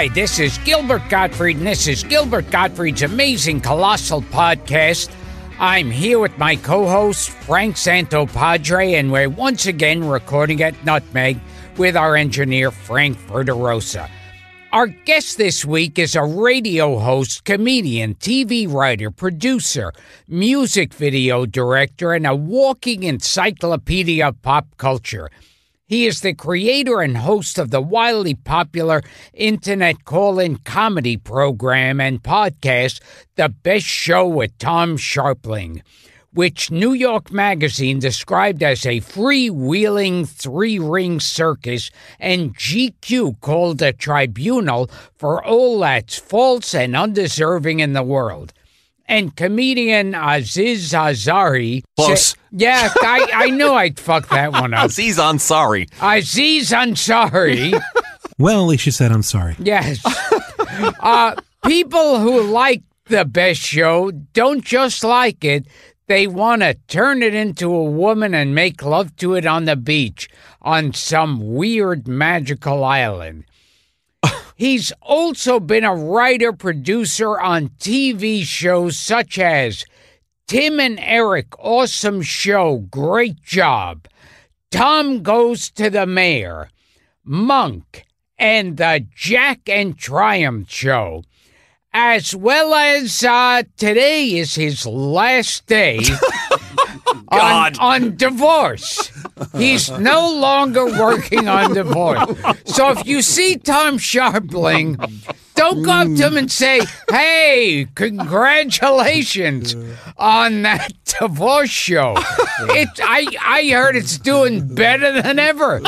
Hi, this is Gilbert Gottfried, and this is Gilbert Gottfried's amazing colossal podcast. I'm here with my co host, Frank Santopadre, and we're once again recording at Nutmeg with our engineer, Frank Verderosa. Our guest this week is a radio host, comedian, TV writer, producer, music video director, and a walking encyclopedia of pop culture. He is the creator and host of the wildly popular internet call in comedy program and podcast, The Best Show with Tom Scharpling, which New York Magazine described as a freewheeling three ring circus, and GQ called a tribunal for all that's false and undeserving in the world and comedian Aziz Ansari. Close. Said, yeah, I, I know I'd fuck that one up. Aziz Ansari. Aziz Ansari. Well, at least you said I'm sorry. yes. Uh, people who like the best show don't just like it. They want to turn it into a woman and make love to it on the beach on some weird magical island. He's also been a writer producer on TV shows such as Tim and Eric, Awesome Show, Great Job, Tom Goes to the Mayor, Monk, and the Jack and Triumph Show. As well as uh, today is his last day on, on divorce. He's no longer working on divorce. So if you see Tom Scharpling, don't go up to him and say, hey, congratulations on that divorce show. It, I, I heard it's doing better than ever.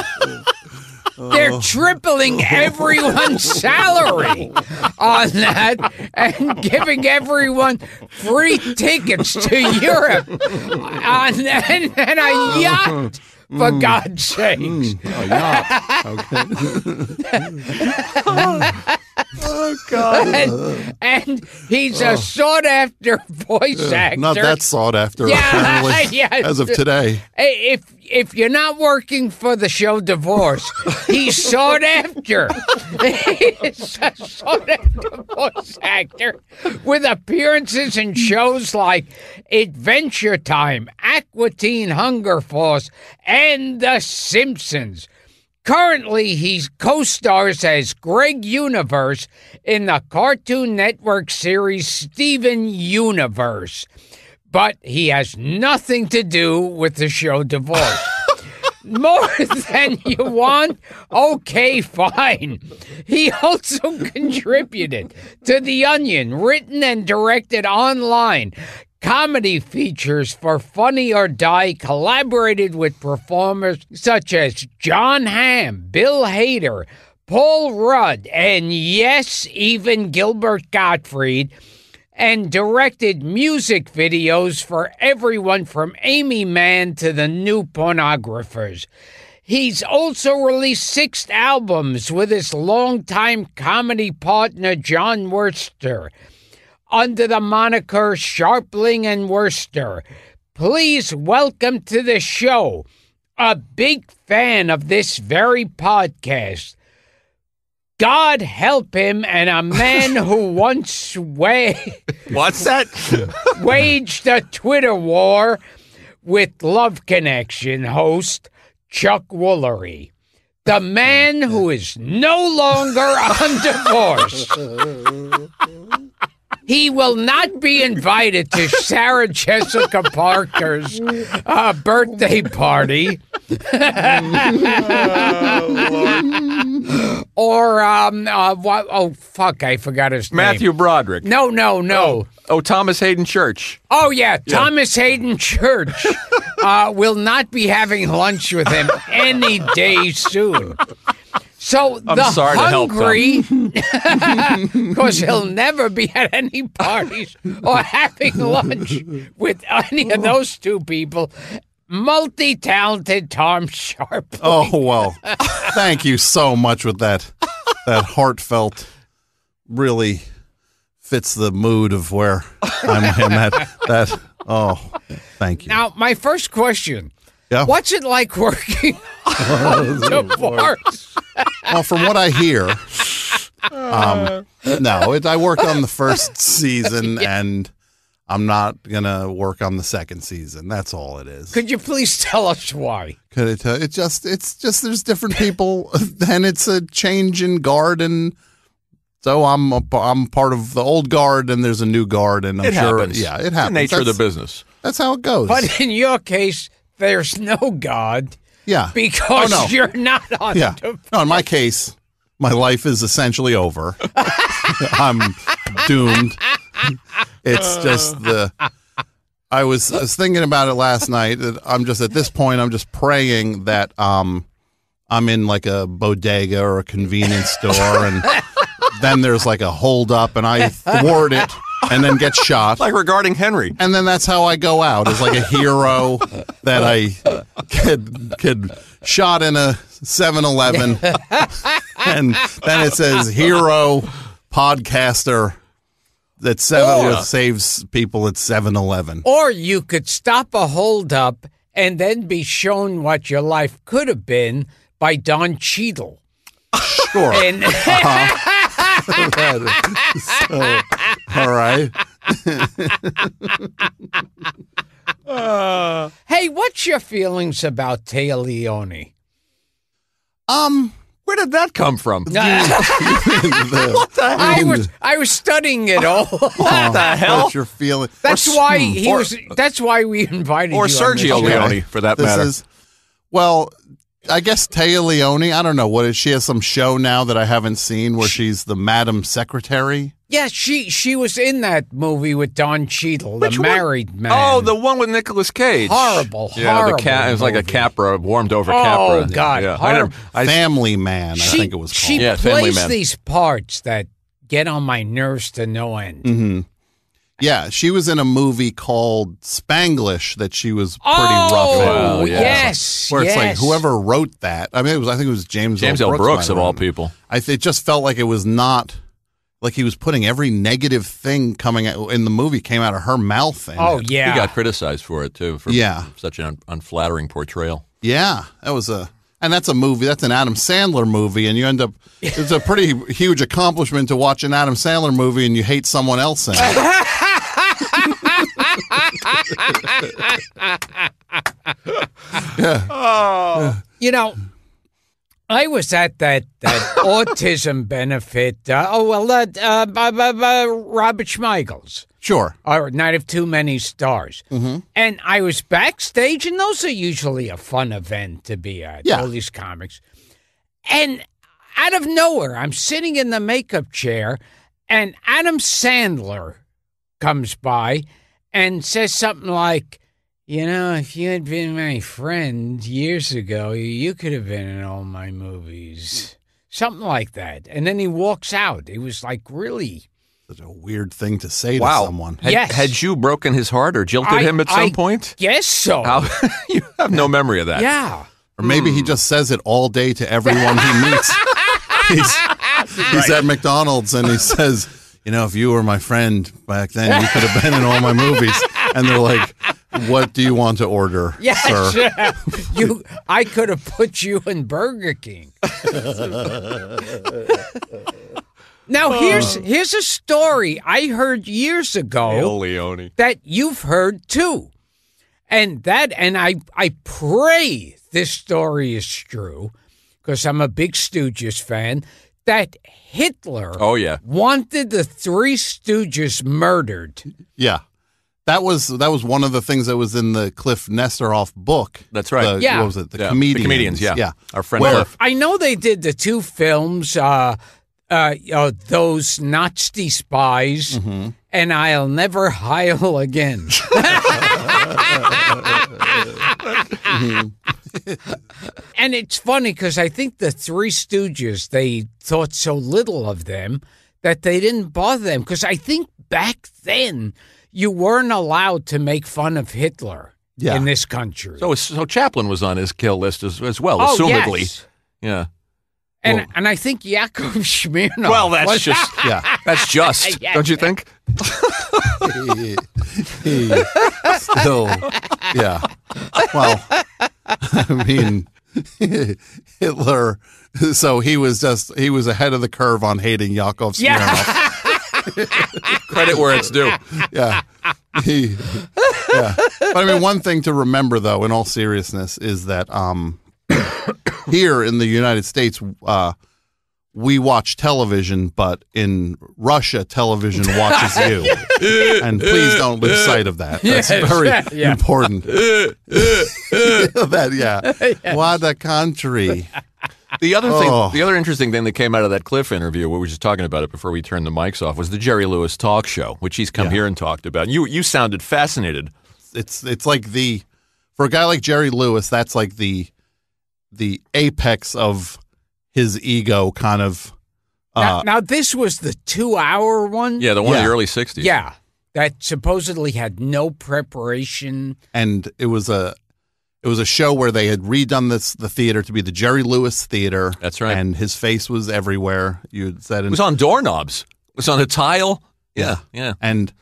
They're tripling oh. everyone's salary on that and giving everyone free tickets to Europe. On, and, and a yacht, for mm. God's sakes. Oh Oh, God! And, and he's a sought after voice actor. Not that sought after, Yeah, apparently, yeah. as of today. If if you're not working for the show Divorce, he's sought after. He's a sought after voice actor with appearances in shows like Adventure Time, Aqua Teen Hunger Force, and The Simpsons. Currently, he co stars as Greg Universe in the Cartoon Network series Steven Universe. But he has nothing to do with the show Divorce. More than you want? Okay, fine. He also contributed to The Onion, written and directed online. Comedy features for Funny or Die collaborated with performers such as Jon Hamm, Bill Hader, Paul Rudd, and yes, even Gilbert Gottfried and directed music videos for everyone from Aimee Mann to the new pornographers. He's also released six albums with his longtime comedy partner John Wurster under the moniker Scharpling and Wurster. Please welcome to the show a big fan of this very podcast. God help him, and a man who once wa- What's that? waged a Twitter war with Love Connection host Chuck Woolery. The man who is no longer on divorce. He will not be invited to Sarah Jessica Parker's uh, birthday party. or um uh, what oh fuck I forgot his name. Matthew Broderick. No, no, no. Oh, Thomas Haden Church. Oh yeah, Thomas Haden Church uh, will not be having lunch with him any day soon. So I'm the sorry to help, Tom. hungry, because he'll never be at any parties or having lunch with any of those two people. Multi-talented Tom Sharp. Oh well, thank you so much with that. That heartfelt, really fits the mood of where I'm, I'm at. That oh, thank you. Now, my first question: Yeah. What's it like working on divorce? Well, from what I hear, Um, no, it, I worked on the first season, and I'm not gonna work on the second season. That's all it is. Could you please tell us why? Could it? Uh, it just it's just there's different people, and it's a change in guard, and so I'm a, I'm part of the old guard, and there's a new guard, and I'm It sure, happens. yeah, it It's happens. The nature of the business. That's how it goes. But in your case, there's no God yeah, because Oh, no. you're not on yeah. No, in my case, my life is essentially over. I'm doomed. It's just the. I was, I was thinking about it last night. that I'm just at this point. I'm just praying that um, I'm in like a bodega or a convenience store, and then there's like a holdup, and I thwart it, and then get shot. Like regarding Henry. and then that's how I go out as like a hero that I could could shot in a 7-Eleven, and then it says hero podcaster that seven Or- that saves people at 7-Eleven. Or you could stop a holdup and then be shown what your life could have been by Don Cheadle. Sure. And uh-huh. so, all right. hey, what's your feelings about Téa Leoni? Um. Where did that come from? what the hell? I was I was studying it all. What the hell? What you're feeling? That's Or- why he or- was. That's why we invited Or Sergio. Leone, for that this matter. is well i guess téa leoni i don't know what is she has some show now that i haven't seen where she's the madam secretary Yeah, she she was in that movie with Don Cheadle, Which the one? married man. Oh, the one with Nicolas Cage. Horrible, Yeah, horrible the cat. It was like a movie. Capra, warmed over Capra. Oh, God, Yeah. I horrible. never. I, family man i she, think it was She called Yeah, Family plays Man. these parts that get on my nerves to no end. hmm yeah she was in a movie called spanglish that she was pretty oh, rough in Wow, yeah. yes, where it's like whoever wrote that i mean it was i think it was james James L. L. Brooks, of all people. i th- it just felt like it was not like he was putting every negative thing coming out in the movie came out of her mouth and Oh yeah, He got criticized for it too. For Yeah. such an unflattering portrayal. Yeah, that was a, and that's a movie. That's an Adam Sandler movie, and you end up. It's a pretty huge accomplishment to watch an Adam Sandler movie and you hate someone else in it. You know, I was at that that autism benefit. Uh, oh well, uh, uh, uh, uh, uh, Robert Smigel's. Sure. or Night of Too Many Stars. Mm-hmm. And I was backstage, and those are usually a fun event to be at, Yeah. all these comics. And out of nowhere, I'm sitting in the makeup chair, and Adam Sandler comes by and says something like, you know, if you had been my friend years ago, you could have been in all my movies. Something like that. And then he walks out. It was like really Such a weird thing to say Wow. to someone. Had, Yes. had you broken his heart or jilted I- him at some I point? Yes, so. How you have no memory of that. Yeah. Or maybe Hmm. he just says it all day to everyone he meets. he's he's at McDonald's and he says, you know, if you were my friend back then, you could have been in all my movies. And they're like, what do you want to order, Yes, sir? you. I could have put you in Burger King. now oh. here's here's a story I heard years ago Hail Leone. that you've heard too, and that and I I pray this story is true because I'm a big Stooges fan. That Hitler Oh yeah. wanted the Three Stooges murdered. Yeah. That was that was one of the things that was in the Cliff Nesteroff book. That's right. The- Yeah. What was it? The Yeah, the comedians. comedians, yeah. Yeah. Our friend Where- Cliff. I know they did the two films, uh, uh, uh, those Nazi spies, and I'll never heil again. and it's funny because I think the Three Stooges they thought so little of them that they didn't bother them because I think back then you weren't allowed to make fun of Hitler Yeah. in this country. So so Chaplin was on his kill list as, as well, oh, assumedly. yes. Yeah. And Well- and I think Yakov Smirnoff. Well, that's was- just Yeah. that's just, Yeah. don't you think? he, he still, yeah. Well, I mean, Hitler. So he was just he was ahead of the curve on hating Yakov Smirnoff. Yeah. Credit where it's due. yeah. He, yeah. But I mean, one thing to remember, though, in all seriousness, is that um, here in the United States, uh, we watch television, but in Russia, television watches you. and please don't lose sight of that. That's Yes. very Yeah. important. that, yeah. What a country. The other thing, Oh. the other interesting thing that came out of that Cliff interview, we were just talking about it before we turned the mics off, was the Jerry Lewis talk show, which he's come Yeah. here and talked about. You you sounded fascinated. it's it's like the for a guy like Jerry Lewis, that's like the the apex of his ego kind of now, uh now, this was the two-hour one. Yeah, the one in the early '60s. Yeah, that supposedly had no preparation. and it was a it was a show where they had redone this the theater to be the Jerry Lewis theater. That's right. And his face was everywhere. You had said it was on doorknobs. It was on a tile. Yeah, yeah. and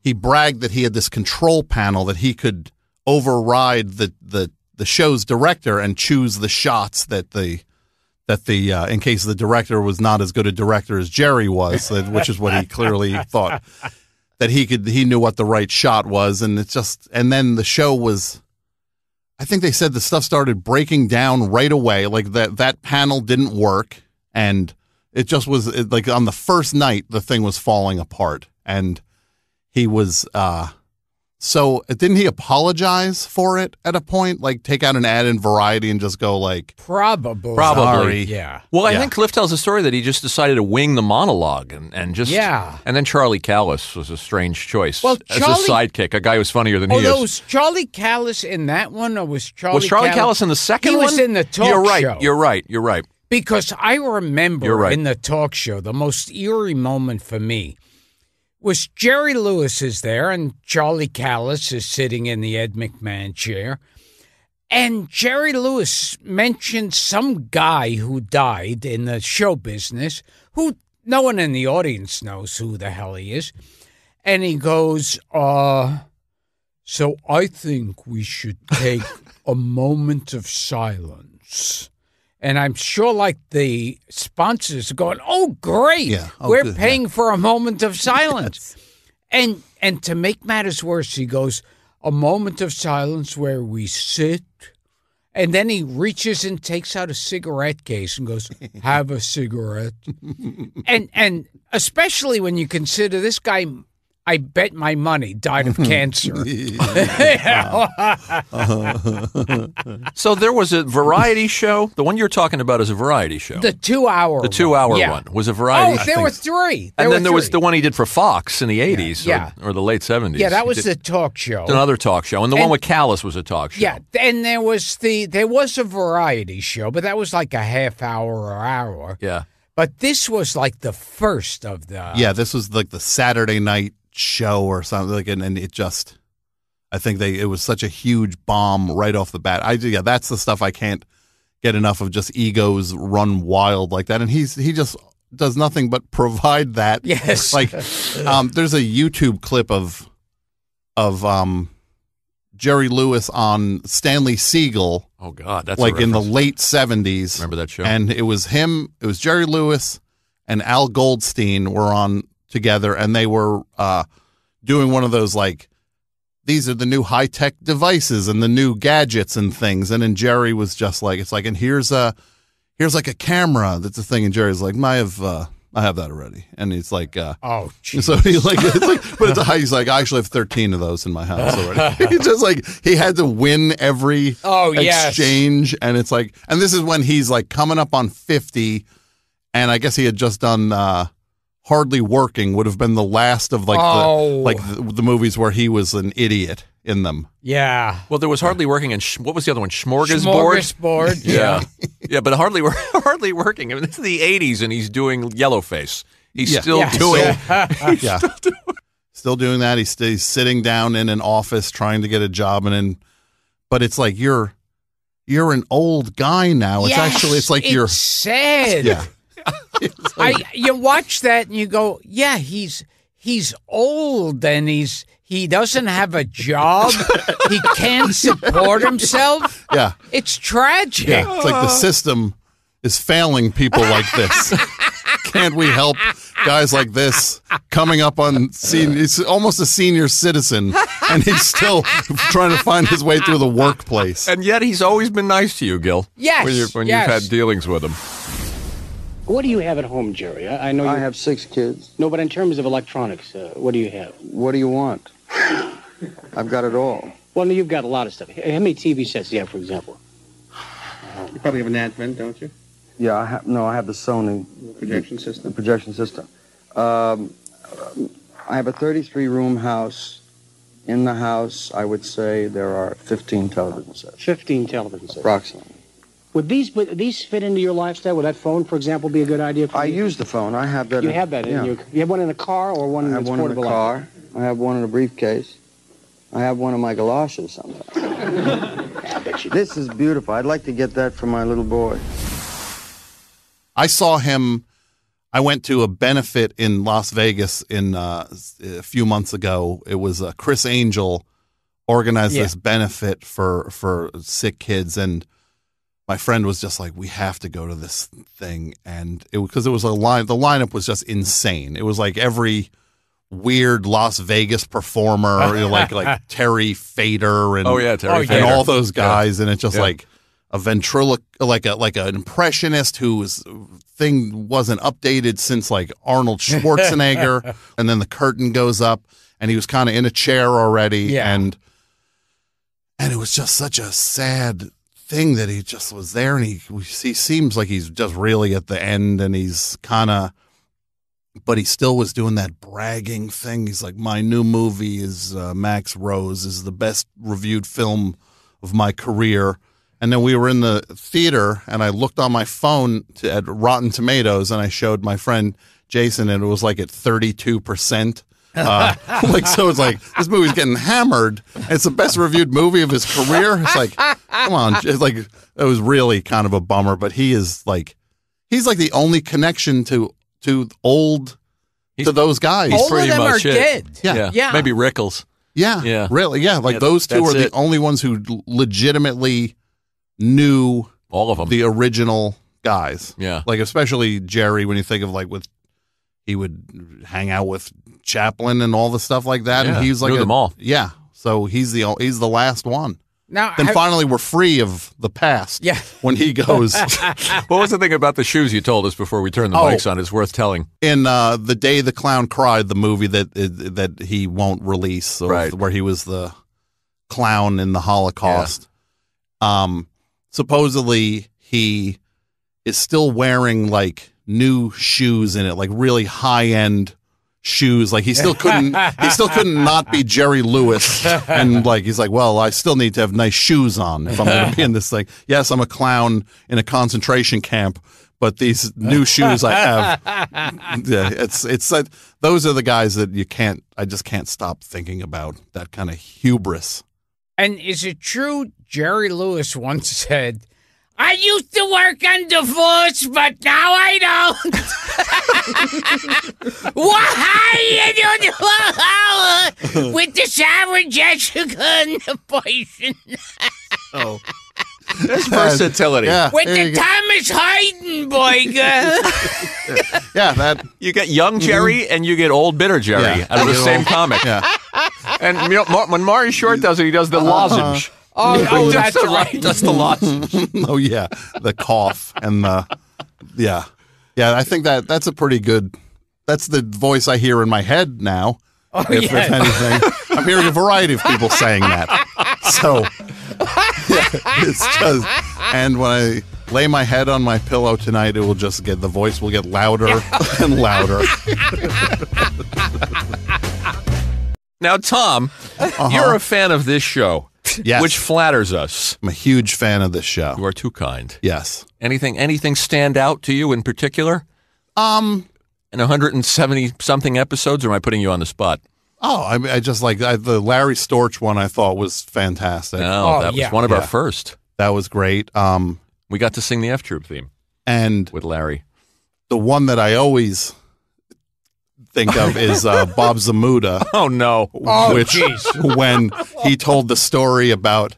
he bragged that he had this control panel that he could override the the the show's director and choose the shots that the that the uh, in case the director was not as good a director as Jerry was, which is what he clearly thought that he could he knew what the right shot was, and it's just and then the show was. I think they said the stuff started breaking down right away. Like that that panel didn't work, and it just was it, like on the first night the thing was falling apart, and he was uh so didn't he apologize for it at a point like take out an ad in variety and just go like Probably. Probably. Sorry. Yeah. Well, I Yeah. think Cliff tells a story that he just decided to wing the monologue and, and just Yeah. And then Charlie Callas was a strange choice Well, as a sidekick, a guy who's funnier than Oh, he no, is. was Charlie Callas in that one, or was Charlie? was Charlie Callas in the second He one? was in the talk You're right. show. You're right. You're right. Because I remember right. in the talk show, the most eerie moment for me was Jerry Lewis is there and Charlie Callas is sitting in the Ed McMahon chair. And Jerry Lewis mentioned some guy who died in the show business who no one in the audience knows who the hell he is. And he goes, uh, so I think we should take a moment of silence. And I'm sure, like the sponsors are going, "Oh, great! Yeah. Oh, We're good. paying for a moment of silence." And and to make matters worse, he goes, "A moment of silence where we sit." And then he reaches and takes out a cigarette case and goes, "Have a cigarette." and and especially when you consider this guy, I bet my money died of cancer. So there was a variety show. The one you're talking about is a variety show. the two-hour, The two-hour yeah. one was a variety. Oh, there were three. and were then there was the one he did for Fox in the 80s Yeah. Or, or the late 70s. Yeah, that was did the talk show. another talk show. And the one with Callas was a talk show. Yeah, and there was the there was a variety show, but that was like a half hour or hour. Yeah. But this was like the first of the yeah this was like the Saturday night show or something like and, and it just I think they it was such a huge bomb right off the bat. I yeah that's the stuff I can't get enough of just egos run wild like that and he's he just does nothing but provide that Yes. like um there's a youtube clip of of um jerry lewis on stanley siegel Oh, God. That's a like in the late 70s Remember that show? and it was him it was jerry lewis and al goldstein were on together and they were uh doing one of those like these are the new high-tech devices and the new gadgets and things and then jerry was just like it's like and here's a here's like a camera that's a thing and jerry's like i have uh i have that already and he's like uh Oh, geez. so he like, it's like, but it's a high. He's like, I actually have thirteen of those in my house already. He's just like, he had to win every Oh, yes. exchange, and it's like, and this is when he's like coming up on fifty, and I guess he had just done uh hardly working. Would have been the last of like Oh. the like the, the movies where he was an idiot in them. yeah. well, there was hardly working. And sh- what was the other one? Smorgasbord? Smorgasbord. Yeah. yeah, but hardly wor- hardly working. I mean, this is the 80s and he's doing Yellowface. He's Yeah. still Yes. doing yeah. Still doing that. He's, he's sitting down in an office trying to get a job, and then, but it's like you're you're an old guy now. It's Yes, actually it's like you're sad. yeah. I you watch that and you go, yeah, he's he's old and he's He doesn't have a job. he can't support himself. Yeah. It's tragic. Yeah. It's like the system is failing people like this. Can't we help guys like this coming up on senior? He's almost a senior citizen, and he's still trying to find his way through the workplace. And yet he's always been nice to you, Gil. Yes, When, you, when yes. you've had dealings with him. What do you have at home, Jerry? I, I know you I have six kids. No, but in terms of electronics, uh, what do you have? What do you want? I've got it all. Well, no, you've got a lot of stuff. How many TV sets do you have, for example? You probably have an Advent, don't you? Yeah, I have. No, I have the Sony Projection the system. projection system. Um, I have a 33-room house. In the house, I would say there are 15 television sets, 15 television sets. approximately. Would these would these fit into your lifestyle? Would that phone, for example, be a good idea for you? I you? use the phone. I have that. You in- have that in yeah. your. You have one in a car or one I in have one in the portable car. I have one in a briefcase. I have one in my galoshes sometimes. I bet you. This is beautiful. I'd like to get that for my little boy. I saw him. I went to a benefit in Las Vegas in uh, a few months ago. It was uh, Criss Angel organized Yeah. this benefit for for sick kids, and my friend was just like, "We have to go to this thing," and it because it was a line. The lineup was just insane. It was like every weird Las Vegas performer, you know, like like Terry Fator and Oh, yeah, Terry Oh, yeah. and all those guys, and it's just Yeah. like a ventriloq, like a like an impressionist whose thing wasn't updated since like Arnold Schwarzenegger, and then the curtain goes up, and he was kind of in a chair already, Yeah. and and it was just such a sad thing that he just was there, and he he seems like he's just really at the end, and he's kind of. But he still was doing that bragging thing. He's like, "My new movie is uh, Max Rose is the best reviewed film of my career." And then we were in the theater, and I looked on my phone to, at Rotten Tomatoes, and I showed my friend Jason, and it was like at thirty-two percent. Uh, like so, it's like this movie's getting hammered. It's the best reviewed movie of his career. It's like, come on, it's like it was really kind of a bummer. But he is like, he's like the only connection to to old He's- to those guys. All pretty of them much are it. dead. Yeah. Yeah. Maybe Rickles. Yeah, Yeah. really. Yeah, like Yeah, those two that's are the it. only ones who legitimately knew All of them. the original guys. yeah. Like especially Jerry when you think of like with he would hang out with Chaplin and all the stuff like that Yeah, and he's like a- them all. Yeah. So he's the he's the last one. Now, Then have- finally we're free of the past. Yeah. When he goes What was the thing about the shoes you told us before we turned the Oh. mics on? It's worth telling. in uh, the day the clown cried, the movie that that he won't release, or Right. where he was the clown in the Holocaust. Um, supposedly he is still wearing like new shoes in it, like really high end shoes. Like he still couldn't, he still couldn't not be Jerry Lewis. And like he's like, well, I still need to have nice shoes on if I'm going to be in this thing. Yes, I'm a clown in a concentration camp. But these new shoes I have, yeah, it's it's like those are the guys that you can't. I just can't stop thinking about that kind of hubris. And is it true Jerry Lewis once said, I used to work on divorce, but now I don't. Why you do with the Sarah Jessica and the poison? Oh, There's versatility. yeah, With the you, go. Thomas Heidenboy. yeah, that You get young mm-hmm. Jerry and you get old bitter Jerry Yeah. out of the same know, comic. yeah. And you know, when Maury Short does it, he does the uh-huh. lozenge. Uh-huh. Oh, oh, that's the, right. That's the lot. oh yeah, the cough and the yeah, yeah. I think that that's a pretty good. That's the voice I hear in my head now. Oh, if, if yeah. anything, I'm hearing a variety of people saying that. So yeah, it's just, and when I lay my head on my pillow tonight, it will just get the voice will get louder and louder. Now, Tom, uh-huh. you're a fan of this show, Yes. which flatters us. I'm a huge fan of this show. You are too kind. Yes. Anything, anything stand out to you in particular? Um. In 170 something episodes, or am I putting you on the spot? Oh, I, I just like I, the Larry Storch one. I thought was fantastic. No, Oh, that was one of our first. That was great. Um. We got to sing the F Troop theme And with Larry. the one that I always think of is uh, Bob Zmuda. Oh no. Oh, which jeez. when he told the story about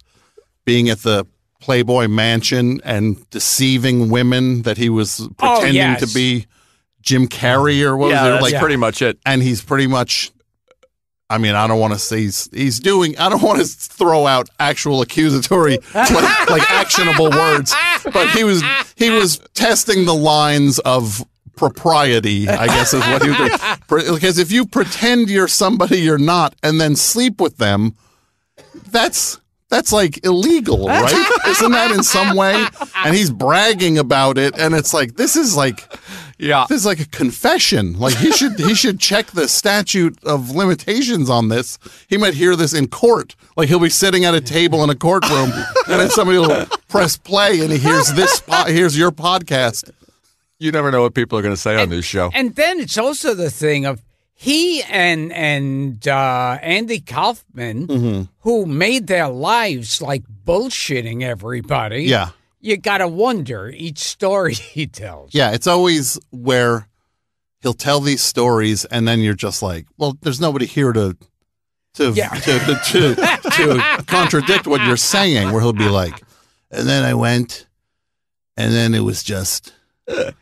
being at the Playboy Mansion and deceiving women that he was pretending Oh, yes. to be Jim Carrey or what yeah, was it that's like? pretty much it. and he's pretty much. I mean, I don't want to say he's, he's doing. I don't want to throw out actual accusatory, like, like actionable words, but he was he was testing the lines of propriety. I guess is what you. Pre- Because if you pretend you're somebody you're not and then sleep with them, that's that's like illegal, right? Isn't that in some way? And he's bragging about it, and it's like this is like Yeah. this is like a confession. Like he should he should check the statute of limitations on this. He might hear this in court. Like he'll be sitting at a table in a courtroom, and then somebody will press play, and he hears this. Po- here's your podcast. You never know what people are going to say on this show. And then it's also the thing of he and and uh, Andy Kaufman, Mm-hmm. who made their lives like bullshitting everybody. Yeah, you gotta wonder each story he tells. yeah. It's always where he'll tell these stories, and then you're just like, well, there's nobody here to. To, Yeah. to, to, to, to contradict what you're saying, where he'll be like, and then I went, and then it was just.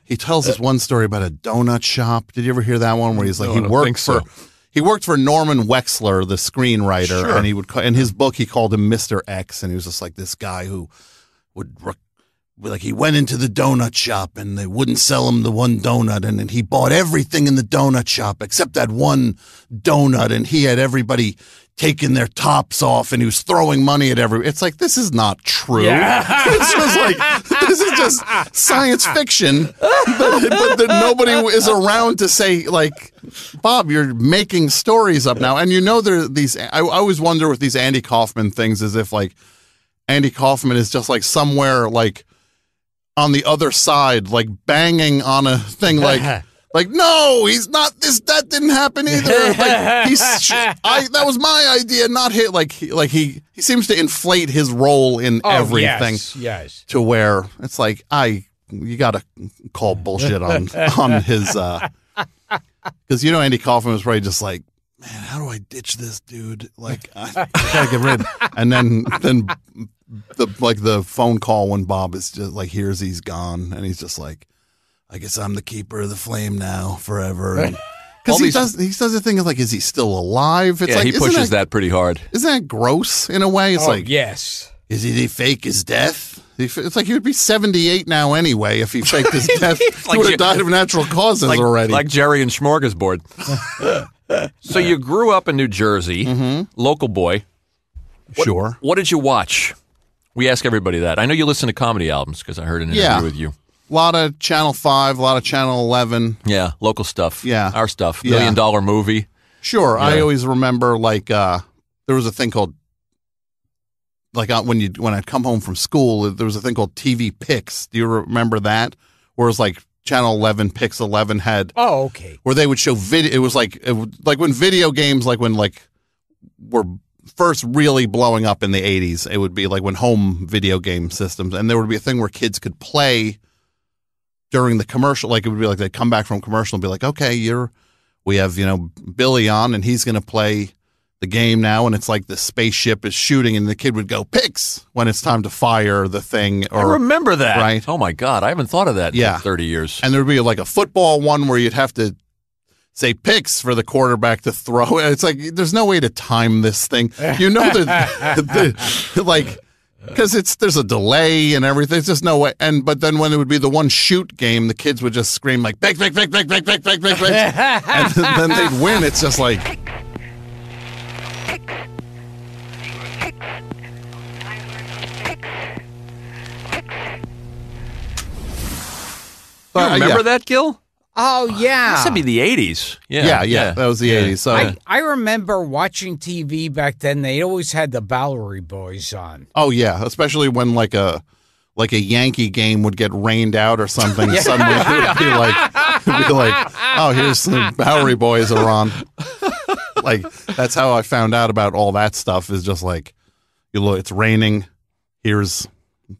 He tells us one story about a donut shop. Did you ever hear that one where he's like No, he worked so. for he worked for Norman Wexler, the screenwriter, Sure. and he would in his book he called him Mr. X, and he was just like this guy who would like he went into the donut shop and they wouldn't sell him the one donut, and then he bought everything in the donut shop except that one donut, and he had everybody taking their tops off, and he was throwing money at every. It's like this is not true. it's just like this is just science fiction, but, but that nobody is around to say like, Bob, you're making stories up now, and you know there are these. I, I always wonder with these Andy Kaufman things, as if like Andy Kaufman is just like somewhere like on the other side, like banging on a thing like. Like no, he's not. This that didn't happen either. Like he's, I that was my idea, not hit. Like he, like he he seems to inflate his role in Oh, everything Yes, yes. to where it's like I you got to call bullshit on on his uh because you know Andy Kaufman was probably just like man how do I ditch this dude like I, I gotta get rid and then then the like the phone call when Bob is just like hears he's gone and he's just like I guess I'm the keeper of the flame now forever and because he these- does he does the thing of like is he still alive it's yeah, like he pushes that pretty hard. isn't that gross in a way it's oh, like yes. is he fake his death? It's like he would be 78 now anyway if he faked his death. Like he would have died of natural causes Like, already. like Jerry and Smorgasbord. so you grew up in New Jersey, mm-hmm. local boy. sure. What did you watch? We ask everybody that. I know you listen to comedy albums because I heard an interview Yeah. with you. A lot of Channel 5, a lot of Channel 11. Yeah, local stuff. Yeah. our stuff. Yeah. Million dollar movie. Sure. I Yeah. always remember like uh, there was a thing called like uh, when you when I'd come home from school, there was a thing called TV Picks. Do you remember that? Where it was like Channel 11 Picks 11 had Oh, okay. where they would show video. It was like it would, like when video games, like when like were first really blowing up in the '80s. It would be like when home video game systems, and there would be a thing where kids could play during the commercial. Like it would be like they'd come back from commercial and be like, "Okay, you're we have you know Billy on, and he's going to play." The game now, and it's like the spaceship is shooting, and the kid would go picks when it's time to fire the thing. I remember that. Right. Oh my God, I haven't thought of that Yeah. in 30 years. and there'd be like a football one where you'd have to say picks for the quarterback to throw. It's like there's no way to time this thing. You know that the, like because it's there's a delay and everything. There's just no way. And but then when it would be the one shoot game, the kids would just scream like pick, pick, pick, pick, pick, pick, pick, pick, pick, and then they'd win. It's just like. you Uh, remember yeah. that, Gil? Oh, yeah. This would be the 80s. Yeah, Yeah, yeah, that was the Yeah. 80s. So, I, I remember watching TV back then. They always had the Bowery Boys on. oh yeah, especially when like a like a Yankee game would get rained out or something. Suddenly it would be like, it'd be like, oh, here's the Bowery Boys are on. like that's how I found out about all that stuff. Is just like, you look, it's raining. Here's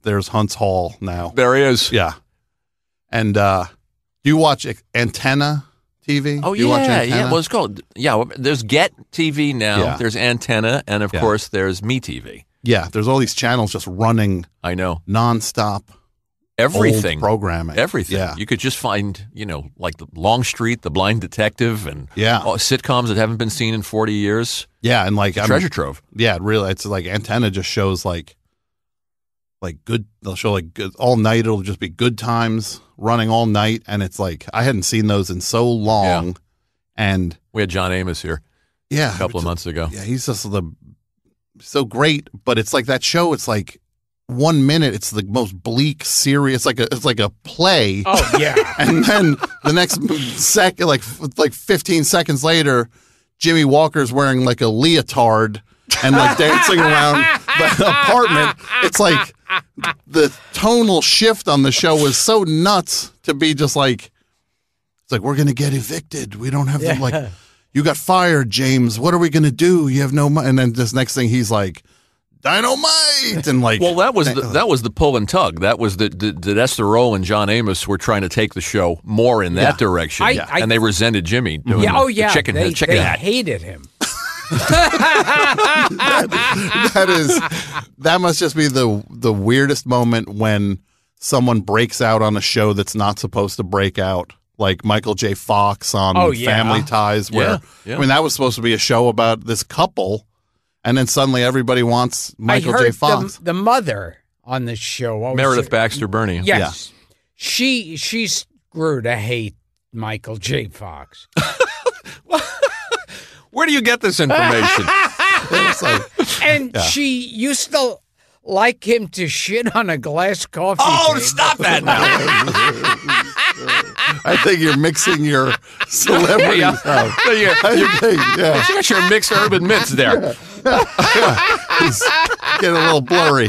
there's Huntz Hall now. There he is. Yeah, and uh do you watch Antenna TV? Oh Do you watch yeah, Antenna? yeah. Well, it's called yeah. There's Get TV now. Yeah. There's Antenna, and of Yeah. course there's Me TV. yeah. There's all these channels just running I know nonstop. everything. programming. Everything. Yeah. You could just find, you know, like the Longstreet, The Blind Detective, and Yeah. sitcoms that haven't been seen in 40 years. Yeah, and like Treasure trove. Yeah, really. It's like antenna just shows like, like good. They'll show like good all night. It'll just be good times running all night, and it's like I hadn't seen those in so long, and We had John Amos here yeah, a couple of months ago. Yeah, he's just the so great, but it's like that show. It's like one minute, it's the most bleak, serious. Like a it's like a play. Oh yeah. and then the next second, like like 15 seconds later, Jimmie Walker's wearing like a leotard and like dancing around the apartment. It's like the tonal shift on the show was so nuts to be just like, it's like we're gonna get evicted. We don't have the like. You got fired, James. What are we gonna do? You have no money. And then this next thing, he's like, dynamite, and like, Well, that was the, uh, that was the pull and tug. That was the, the that Esther Rolle and John Amos were trying to take the show more in that Yeah. direction, I- I- and they resented Jimmy doing Yeah. the, Oh the yeah. chicken they, chicken they hat. hated him. That is that must just be the the weirdest moment when someone breaks out on a show that's not supposed to break out like Michael J. Fox on Oh, yeah. Family Ties where Yeah, yeah. I mean that was supposed to be a show about this couple and then suddenly everybody wants Michael I heard J. Fox. The, the mother on the show. what Meredith Baxter Birney. Yes. She she grew to hate Michael J. Fox. Where do you get this information? Like, And she used to like him to shit on a glass coffee. oh, table. stop that now! I think you're mixing your celebrities Yeah. up. So you, I think, yeah, you got your mixed urban myths there. it's getting a little blurry.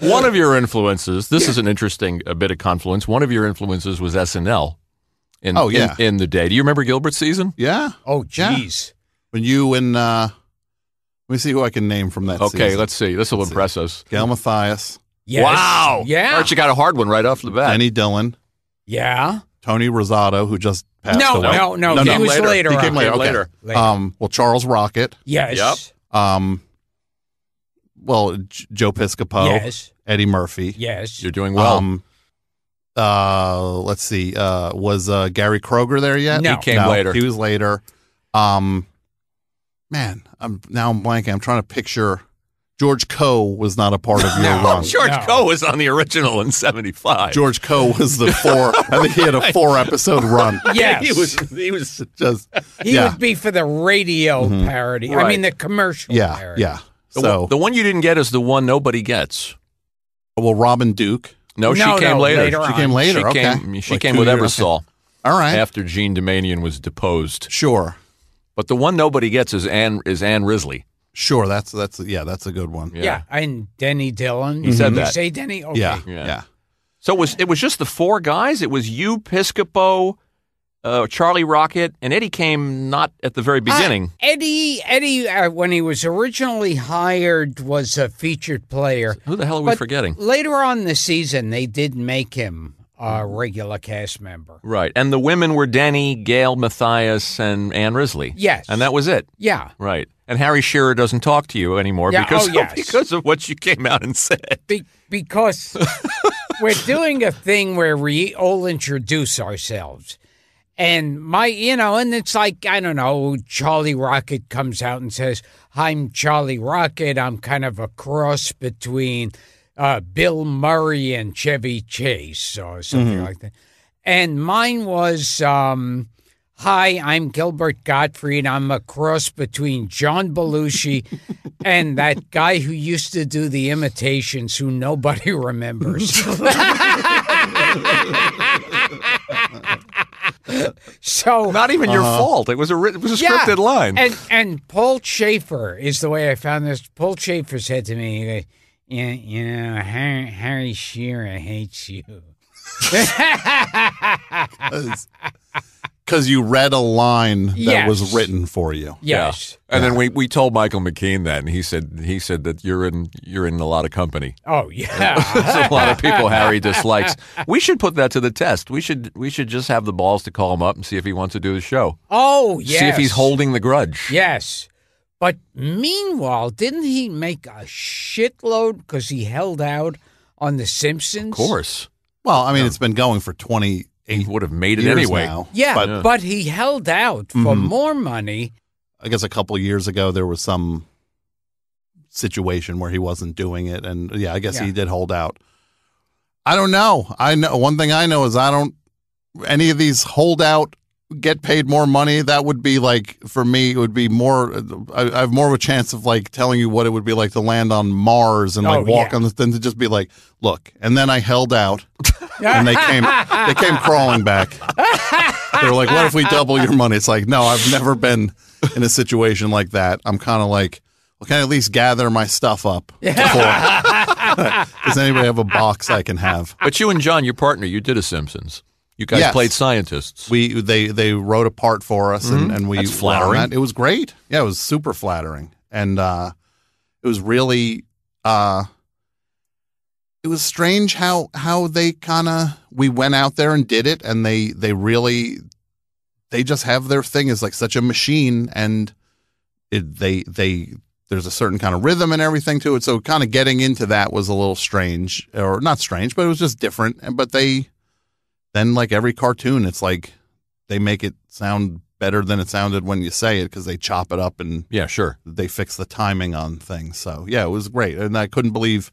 One of your influences. This is an interesting a bit of confluence. One of your influences was SNL. In, Oh, yeah. in, in the day. Do you remember Gilbert's season? yeah, Oh, Yeah. jeez. when you and uh, let me see who I can name from that. Okay, season. let's see. This will Let's see. impress us. Gail Matthius, Yes. Wow! Yeah. Archie got a hard one right off the bat. Benny Dillon, Yeah. Tony Rosato, who just passed No, away. no, no, no, he no. was later. later. He came later. Okay. later. Later. Um, well, Charles Rocket. Yes. Yep. Um, well, J- Joe Piscopo. Yes. Eddie Murphy. Yes. You're doing well. Um, uh, let's see. Uh, was uh, Gary Kroeger there yet? No. He came No, later. He was later. Um, man, I'm now I'm blanking. I'm trying to picture. George Coe was not a part of your No. run. George No. Coe was on the original in '75. George Coe was the four. I think he had a four episode run. Yes. he was. He was. Just He yeah, Mm-hmm. would be for the radio parody. I mean, the commercial yeah, parody. yeah. The, So one, the one you didn't get is the one nobody gets. well, Robin Duke. No, she No, came no, later. later She on. came later. She okay, came. She Like came two with years- Ebersole All right, after Jean Doumanian was deposed. sure, But the one nobody gets is Anne is Ann Risley. sure. That's that's yeah, that's a good one. Yeah. Yeah. And Denny Dillon. He said Did you that. say Denny? Okay. Yeah, Yeah. yeah. So it was it was just the four guys. It was you, Piscopo, uh, Charlie Rocket, and Eddie came not at the very beginning. Eddie, Eddie, uh, when he was originally hired, was a featured player. Who the hell are we But forgetting? Later on the season, they did make him a regular cast member. Right, and the women were Denny, Gail Matthius, and Ann Risley. Yes. and that was it. Yeah. Right, and Harry Shearer doesn't talk to you anymore Yeah, because oh, yes. because of what you came out and said. Be- because we're doing a thing where we all introduce ourselves. And my, you know, and it's like, I don't know, Charlie Rocket comes out and says, I'm Charlie Rocket. I'm kind of a cross between uh, Bill Murray and Chevy Chase or something like that. And mine was, um, Hi, I'm Gilbert Gottfried. I'm a cross between John Belushi and that guy who used to do the imitations who nobody remembers. so Not even your uh-huh. fault. It was a it was a yeah. scripted line. And and Paul Shaffer is the way I found this. Paul Shaffer said to me, "You, you know, Harry, Harry Shearer hates you." because you read a line that Yes. was written for you. Yes. And then we, we told Michael McKean that, and he said he said that you're in you're in a lot of company. Oh yeah. There's a lot of people Harry dislikes. We should put that to the test. We should we should just have the balls to call him up and see if he wants to do the show. oh yes. See if he's holding the grudge. Yes. But meanwhile, didn't he make a shitload because he held out on The Simpsons? Of course, Well, I mean, it's been going for 28 he would have made it years anyway. now. Yeah, But but, he held out for Mm-hmm. more money. I guess a couple years ago, there was some situation where he wasn't doing it. And yeah, I guess Yeah. he did hold out. I don't know. I know one thing I know is I don't, any of these hold out, get paid more money. That would be like, for me, it would be more, I, I have more of a chance of like telling you what it would be like to land on Mars and like Oh, walk yeah. on this than to just be like, look. And then I held out and they came they came crawling back. They were like, "What if we double your money?" It's like, no, I've never been in a situation like that. I'm kind of like, well, can I at least gather my stuff up? before- Does anybody have a box I can have? But you and John, your partner, you did a Simpsons. You guys Yes. played scientists. We they they wrote a part for us and, and we Mm-hmm. That's were on flattering. that. It was great. Yeah, it was super flattering, and uh, it was really uh, it was strange how how they kind of we went out there and did it, and they they really they just have their thing as like such a machine, and it they they there's a certain kind of rhythm and everything to it. So kind of getting into that was a little strange, or not strange, but it was just different. And but they then like every cartoon, it's like they make it sound better than it sounded when you say it because they chop it up and Yeah, sure. they fix the timing on things. So yeah, it was great, and I couldn't believe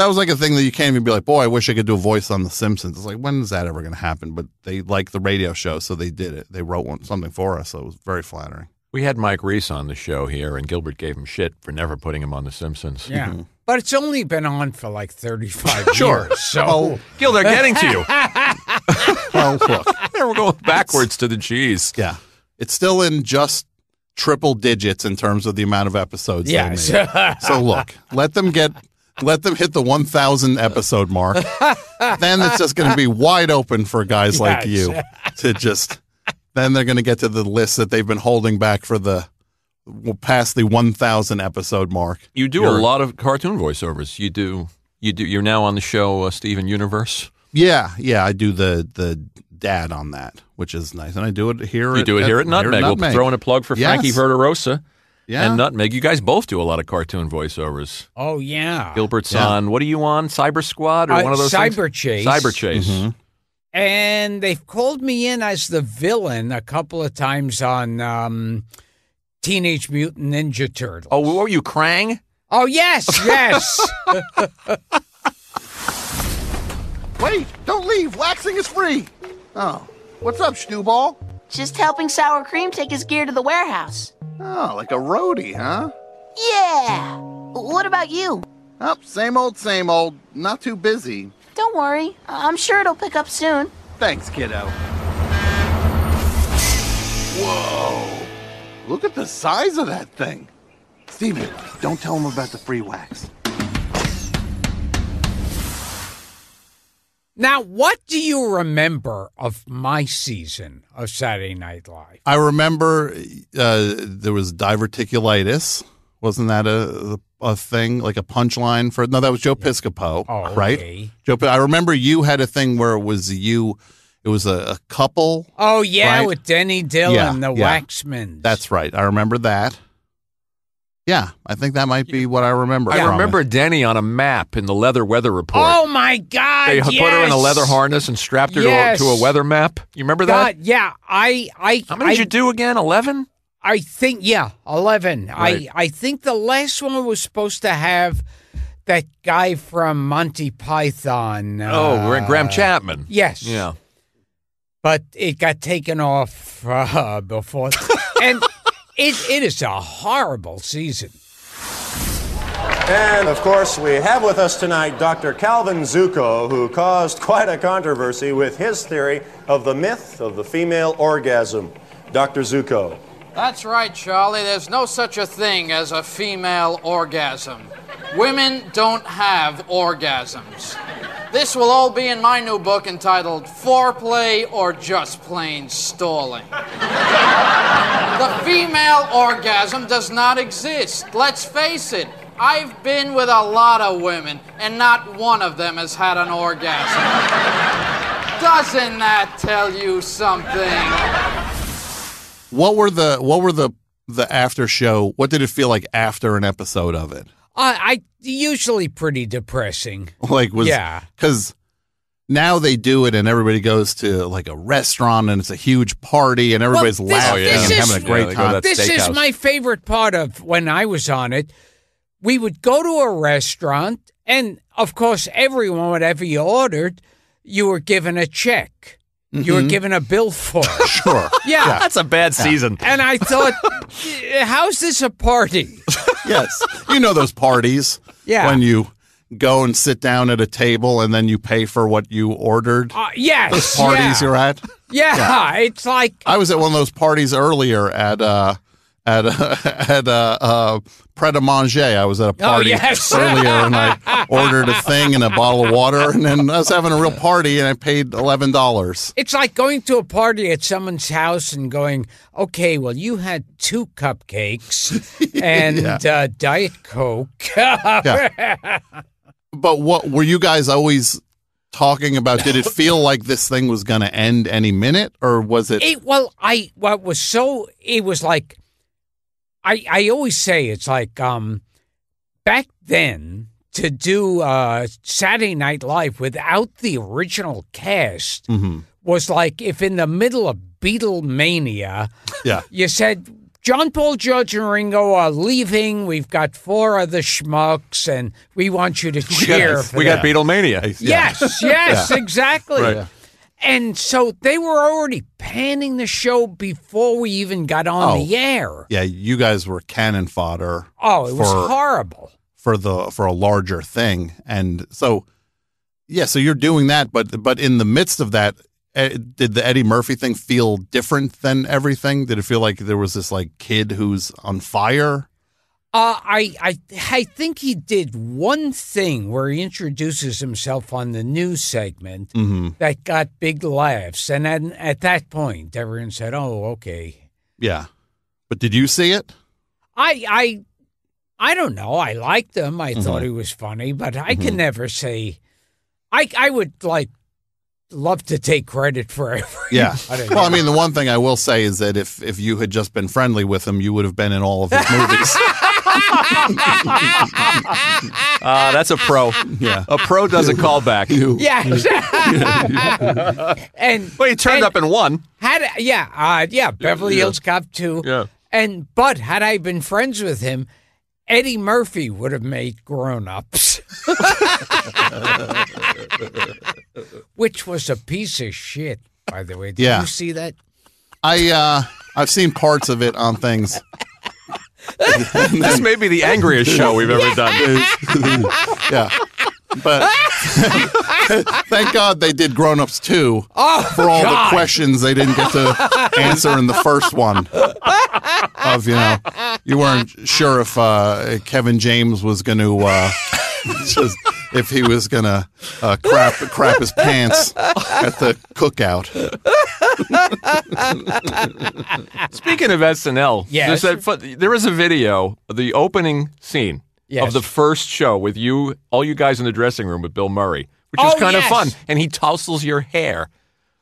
that was like a thing that you can't even be like, boy, I wish I could do a voice on The Simpsons. It's like when is that ever going to happen? But they like the radio show, so they did it. They wrote one, something for us, so it was very flattering. We had Mike Reiss on the show here, and Gilbert gave him shit for never putting him on The Simpsons. Yeah. Mm-hmm. But it's only been on for like 35 years. So Oh, Gil, they're getting to you. well, look, We're going backwards to the cheese. yeah, it's still in just triple digits in terms of the amount of episodes. they made. So look, let them get let them hit the 1000 episode mark. then it's just going to be wide open for guys like you to just then they're going to get to the list that they've been holding back for the well, past the 1000 episode mark. You do You're- a lot of cartoon voiceovers. You do. You do. You're now on the show, uh, Steven Universe. Yeah, yeah, I do the the dad on that, which is nice. And I do it here You do it here at Nutmeg. We'll Nutmeg. throw in a plug for Yes. Frankie Verderosa Yeah. and Nutmeg. You guys both do a lot of cartoon voiceovers. oh, yeah. Gilbert's Yeah. on. What are you on? Cyber Squad or Uh, one of those Cyber things? Chase. Cyber Chase. Mhm. And they've called me in as the villain a couple of times on um, Teenage Mutant Ninja Turtles. Oh, what were you, Krang? Oh, yes, yes. Wait, don't leave. Waxing is free. Oh, what's up, Schnewball? Just helping Sour Cream take his gear to the warehouse. Oh, like a roadie, huh? Yeah. What about you? Oh, same old, same old. Not too busy. Don't worry. I'm sure it'll pick up soon. Thanks, kiddo. Whoa! Look at the size of that thing. Steven, don't tell him about the free wax. Now, what do you remember of my season of Saturday Night Live? I remember uh, there was diverticulitis. Wasn't that a a thing like a punchline for? No, that was Joe Piscopo, Oh, right? okay. Joe, I remember you had a thing where it was you. It was a, a couple. Oh, yeah, Right. with Denny Dillon, Yeah, the yeah. Waxman. That's right. I remember that. Yeah, I think that might be what I remember. I from remember it. Denny on a map in the Leather Weather Report. Oh, my God. they put her in a leather harness and strapped her Yes. to, a, to a weather map. You remember that? Yeah, I, I, How many I, did you do again? Eleven? I think, yeah, 11. Right. I, I think the last one was supposed to have that guy from Monty Python. oh, uh, Graham Chapman. Yes. Yeah. But it got taken off uh, before. and it, it is a horrible season. And of course, we have with us tonight Dr. Calvin Zuko, who caused quite a controversy with his theory of the myth of the female orgasm. Dr. Zuko. That's right, Charlie. There's no such a thing as a female orgasm. Women don't have orgasms. This will all be in my new book entitled Foreplay or Just Plain Stalling. the female orgasm does not exist. Let's face it. I've been with a lot of women, and not one of them has had an orgasm. Doesn't that tell you something? What were the what were the the after show? What did it feel like after an episode of it? I, I usually pretty depressing. Like was Yeah. because now they do it and everybody goes to like a restaurant and it's a huge party and everybody's Well, this- laughing this and is- having a great Yeah, they go to time. that This is my favorite part of when I was on it. We would go to a restaurant, and of course, everyone, whatever you ordered, you were given a check. You were mm-hmm. given a bill for. it. Sure. Yeah. That's a bad season. And I thought, how's this a party? yes. You know those parties. Yeah. When you go and sit down at a table and then you pay for what you ordered. Uh, yes. those parties yeah. you're at. Yeah, it's like I was at one of those parties earlier at uh at uh, at uh, uh Pret a Manger. I was at a party Oh, yes. earlier and I ordered a thing and a bottle of water and then I was having a real party and I paid eleven dollars. it's like going to a party at someone's house and going, okay, well, you had two cupcakes and uh, Diet Coke. yeah. But what were you guys always talking about? Did it feel like this thing was going to end any minute, or was it? It, well, I what was so it was like I I always say it's like um back then to do uh Saturday Night Live without the original cast Mhm. was like if in the middle of Beatlemania Yeah. you said John Paul, George, and Ringo are leaving. We've got four other schmucks, and we want you to cheer. got, for we got them. Beatlemania. Yes, yes, exactly. Right. And so they were already panning the show before we even got on Oh. the air. Yeah, you guys were cannon fodder. Oh, it was horrible. for the for a larger thing and so yeah so you're doing that but but in the midst of that eh, did the eddie murphy thing feel different than everything did it feel like there was this like kid who's on fire Uh, I, I, I think he did one thing where he introduces himself on the news segment Mhm. that got big laughs, and then at that point, everyone said, "Oh, okay." yeah but did you see it I, I, I don't know. I liked him. I thought Mhm. he was funny, but I can Mhm. never say. I, I would like love to take credit for everything. yeah well i mean the one thing i will say is that if if you had just been friendly with him you would have been in all of his movies Ah, that's a pro. Yeah. A pro does a callback. Yes. and well, he turned and up and won. Had yeah, uh, yeah, Beverly Yeah. Hills Cop two. Yeah. And but had I been friends with him, Eddie Murphy would have made Grown Ups, which was a piece of shit. By the way, did Yeah. you see that? i uh i've seen parts of it on things This may be the angriest show we've ever done. yeah but thank god they did grown-ups too Oh, for all God. the questions they didn't get to answer in the first one of you know you weren't sure if uh, kevin james was going to uh, just if he was going to uh, crap crap his pants at the cookout Speaking of SNL, Yes. there's that fu- there is a video, of the opening scene Yes. of the first show with you, all you guys in the dressing room with Bill Murray, which is Oh, kind yes. of fun. And he tousles your hair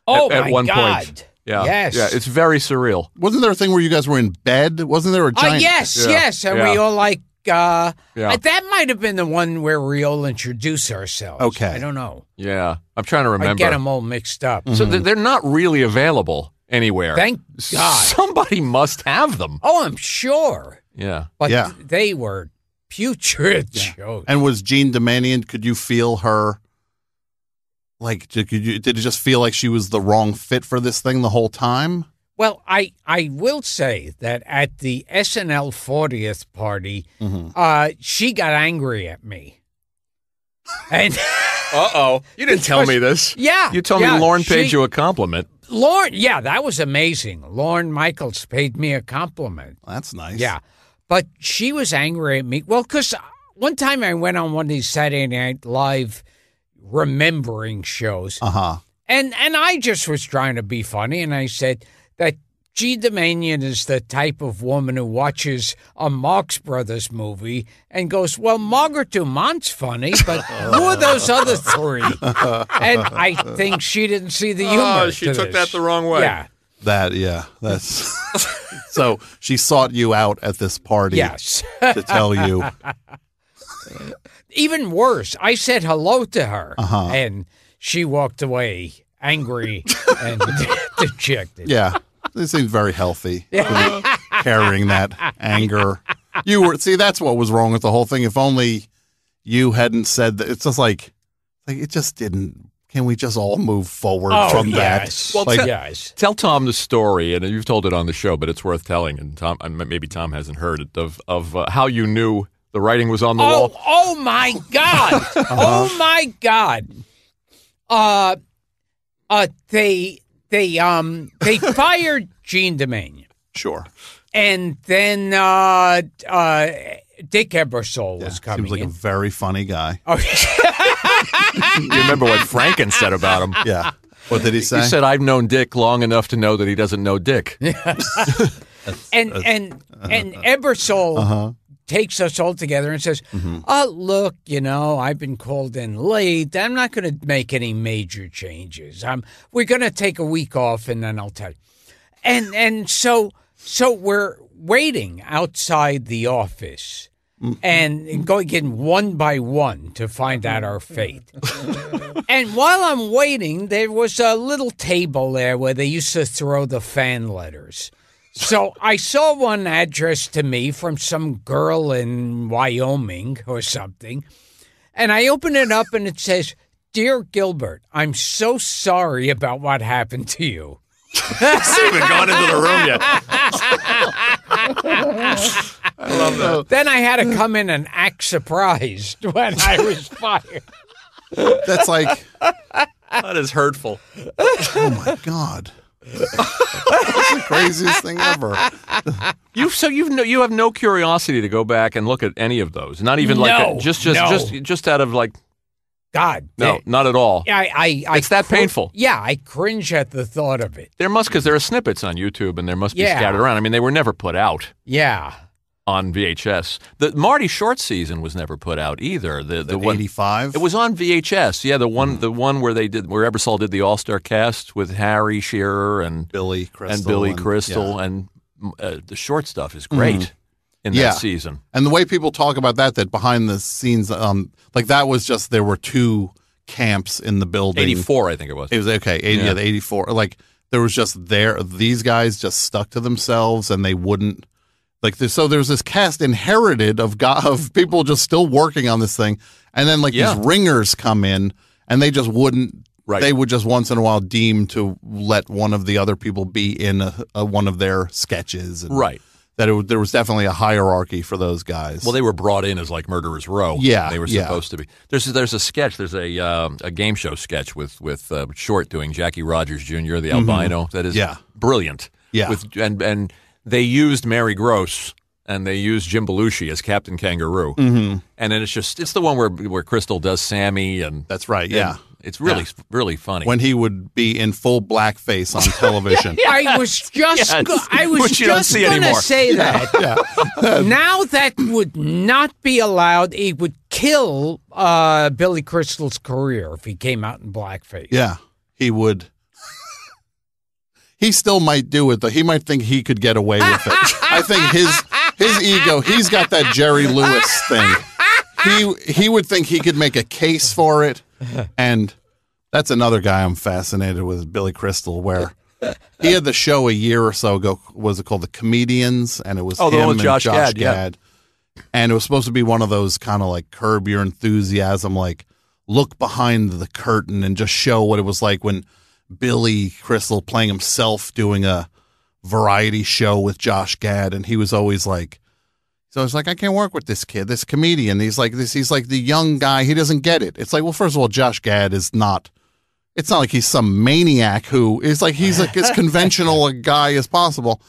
Oh at, at my one God! point. Yeah, Yes. yeah, it's very surreal. wasn't there a thing where you guys were in bed wasn't there a Uh, giant yes, Yeah. yes, and Yeah. we all like. Uh, Yeah. that might have been the one where we all introduce ourselves. Okay. I don't know. Yeah, I'm trying to remember. I get them all mixed up. So th- they're not really available anywhere. Thank God. Somebody must have them. Oh, I'm sure. Yeah. But Yeah. they were putrid shows. and was jean doumanian could you feel her like did, you, did it just feel like she was the wrong fit for this thing the whole time Well, I, I will say that at the SNL 40th party, Mhm. uh, she got angry at me. And Uh oh. You didn't tell me this. yeah, You told yeah, me Lorne paid she- you a compliment. Lorne, yeah, that was amazing. Lorne Michaels paid me a compliment. that's nice Yeah, but she was angry at me. Well, because one time I went on one of these Saturday Night Live remembering shows. Uh huh. And and I just was trying to be funny, and I said that Jean Doumanian is the type of woman who watches a Marx Brothers movie and goes, "Well, Margaret Dumont's funny, but who are those other three? And I think she didn't see the humor. Oh, she to took this. that the wrong way. Yeah. That yeah, that's so she sought you out at this party. Yes. to tell you. Even worse, I said hello to her, Uh-huh. and she walked away angry and dejected. Yeah, they seemed very healthy, carrying that anger. You were see that's what was wrong with the whole thing. If only you hadn't said that. It's just like, like it just didn't. Can we just all move forward Oh, from yes. that? Well, like, te- yes. Tell Tom the story, and you've told it on the show, but it's worth telling. And Tom, maybe Tom hasn't heard it of of uh, how you knew the writing was on the Oh, wall. oh my God! Oh my God! Uh, uh, they they um they fired Jean Doumanian, sure. and then uh, uh, Dick Ebersol was coming Seems like a very funny guy. Oh, you remember what Franken said about him? Yeah. What did he say? He said, "I've known Dick long enough to know that he doesn't know Dick." and and and Ebersol Uh-huh. Takes us all together and says, Mm-hmm. "Oh, look, you know, I've been called in late. I'm not going to make any major changes. I'm we're going to take a week off, and then I'll tell you." And and so so we're waiting outside the office. And going in one by one to find out our fate. and while I'm waiting, there was a little table there where they used to throw the fan letters. So I saw one addressed to me from some girl in Wyoming or something. And I open it up and it says, Dear Gilbert, I'm so sorry about what happened to you. Hasn't even gone into the room yet. I love that. Then I had to come in and act surprised when I was fired. That's like that is hurtful. Oh my god. That's the craziest thing ever. You so you've no, you have no curiosity to go back and look at any of those. Not even like No, a, just just no. just just out of like God. no, they- not at all. I, I, I It's that cr- painful. Yeah, I cringe at the thought of it. There must because there are snippets on YouTube and there must be Yeah. scattered around. I mean, they were never put out Yeah. On VHS. The Marty Short season was never put out either. The the 85? It was on VHS. Yeah, the one the one where they did where Ebersol did the All Star cast with Harry Shearer and Billy Crystal and Billy and- Crystal yeah. and uh, the short stuff is great Mhm. in Yeah. that season. And the way people talk about that, that behind the scenes, um, like that was just there were two camps in the building. Eighty four, I think it was. It was okay. 80, yeah. Yeah. the 84. Like there was just there, these guys just stuck to themselves and they wouldn't like this. So there's this cast inherited of go of people just still working on this thing. And then like Yeah. these ringers come in and they just wouldn't, Right. they would just once in a while deem to let one of the other people be in a, a, one of their sketches. And Right. That it, there was definitely a hierarchy for those guys. Well, they were brought in as like murderers row. Yeah, they were yeah. supposed to be. There's there's a sketch. There's a um a game show sketch with with uh, Short doing Jackie Rogers Jr. the albino. That is Mm-hmm. Yeah. brilliant. Yeah. with and and they used Mary Gross and they used Jim Belushi as Captain Kangaroo. Mhm. And then it's just it's the one where where Crystal does Sammy and That's right. and Yeah. it's really Yeah. really funny. when he would be in full blackface on television. I was just Yes. go- I was Which just see going to anymore. say that. now that would not be allowed. It would kill uh, Billy Crystal's career if he came out in blackface. Yeah, he would. He still might do it though. He might think he could get away with it. I think his his ego. He's got that Jerry Lewis thing. He he would think he could make a case for it, and that's another guy I'm fascinated with, Billy Crystal, where. He had the show a year or so ago. Was it called The Comedians? And it was Oh, him one and Josh Josh Gad, yeah. Gad. And it was supposed to be one of those kind of like curb your enthusiasm, like look behind the curtain and just show what it was like when Billy Crystal playing himself doing a variety show with Josh Gad. And he was always like, so it's like, I can't work with this kid, this comedian. He's like this, he's like the young guy. He doesn't get it. It's like, well, first of all, Josh Gad is not, it's not like he's some maniac who is like, he's like as conventional a guy as possible.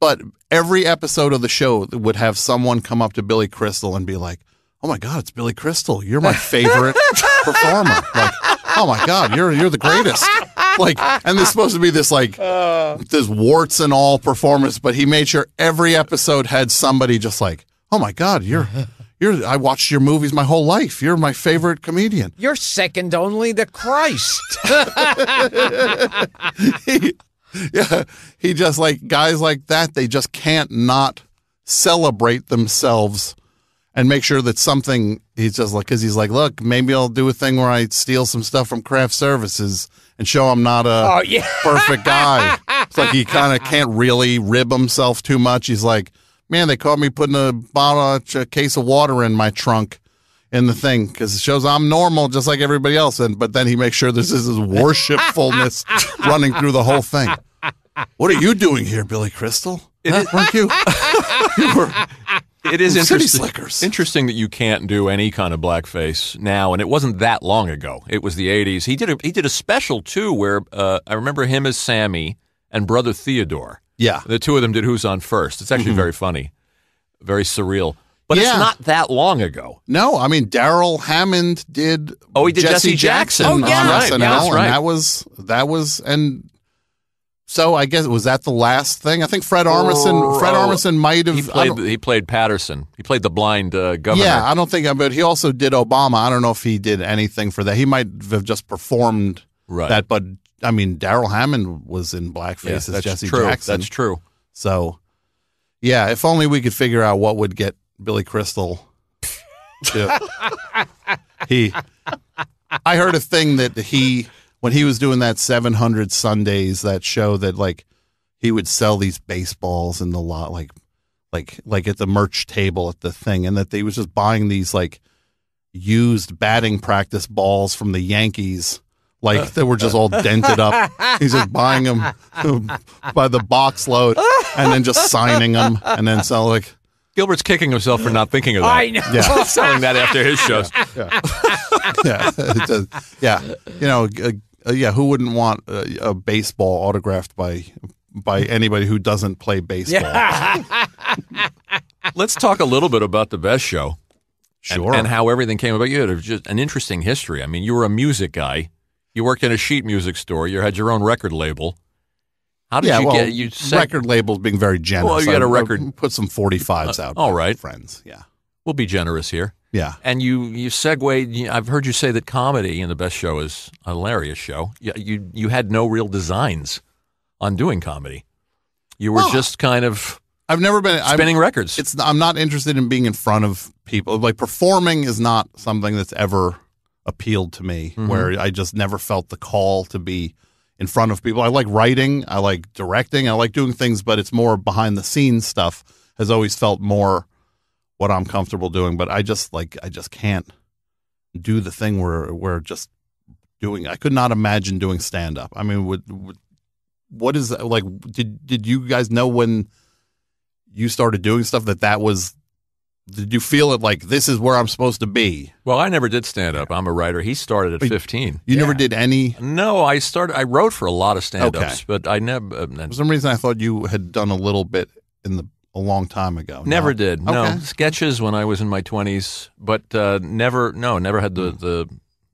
But every episode of the show would have someone come up to Billy Crystal and be like, "Oh my God, it's Billy Crystal! You're my favorite. performer. Like, oh my God, you're you're the greatest. Like, and there's supposed to be this like uh. this warts and all performance, but he made sure every episode had somebody just like, oh my God, you're you're. I watched your movies my whole life. You're my favorite comedian. You're second only to Christ. he, yeah, he just like guys like that. They just can't not celebrate themselves and make sure that something. He's just like because he's like, look, maybe I'll do a thing where I steal some stuff from craft services and show I'm not a Oh, yeah. perfect guy. It's like he kind of can't really rib himself too much. He's like, man, they caught me putting a bottle, a case of water in my trunk in the thing because it shows I'm normal just like everybody else. And but then he makes sure this worshipfulness running through the whole thing. What are you doing here, Billy Crystal? Huh? Weren't you? you were, It is interesting. Interesting that you can't do any kind of blackface now, and it wasn't that long ago. It was the '80s. He did a he did a special too, where uh, I remember him as Sammy and brother Theodore. Yeah. the two of them did Who's on First. It's actually Mhm. very funny, very surreal. But Yeah. it's not that long ago. No, I mean Darrell Hammond did. Oh, he did Jesse Jackson. on Oh, yeah. That's right. SNL, Yeah, right. and that was that was and. So I guess was that the last thing? I think Fred Armisen. Fred Oh, Armisen might have. He played. He played Paterson. He played the blind uh, governor. Yeah, I don't think. But he also did Obama. I don't know if he did anything for that. He might have just performed Right. that. But I mean, Darrell Hammond was in blackface Yeah, as that's Jesse true. Jackson. That's true. So, yeah, if only we could figure out what would get Billy Crystal. To, he, I heard a thing that he when he was doing that 700 Sundays, that show that like he would sell these baseballs in the lot, like like like at the merch table at the thing, and that they was just buying these like used batting practice balls from the Yankees. Like they were just all dented up. He's just buying them by the box load and then just signing them and then sell like Gilbert's kicking himself for not thinking of that. I know. Yeah. Selling that after his shows. yeah, it does. yeah. You know, uh, yeah. Who wouldn't want a, a baseball autographed by by anybody who doesn't play baseball? Let's talk a little bit about the best show. Sure. And, how everything came about. You had just an interesting history. I mean, you were a music guy. You worked in a sheet music store. You had your own record label. How did yeah, you well, get you seg- record labels being very generous. Well, you had a record- put some forty fives Uh, out. All right, friends. Yeah, We'll be generous here. Yeah. And you you segued. you- I've heard you say that comedy in the best show is a hilarious show. You you, you had no real designs on doing comedy. You were Well, just kind of I've never been I'm- spinning records. It's I'm not interested in being in front of people. Like performing is not something that's ever appealed to me. Mhm. Where I just never felt the call to be in front of people. I like writing. I like directing. I like doing things, but it's more behind the scenes stuff. Has always felt more what I'm comfortable doing. But I just like I just can't do the thing where where just doing. I could not imagine doing stand up. I mean, would, would what is that like? Did did you guys know when? you started doing stuff that that was did you feel it like this is where i'm supposed to be well, I never did stand up. I'm a writer. He started at Wait, 15. you never did any No, I started. I wrote for a lot of stand ups, Okay. but I never uh, for some reason i thought you had done a little bit in the a long time ago never No? did. No Okay. sketches when I was in my 20s, but uh, never. No, never had the the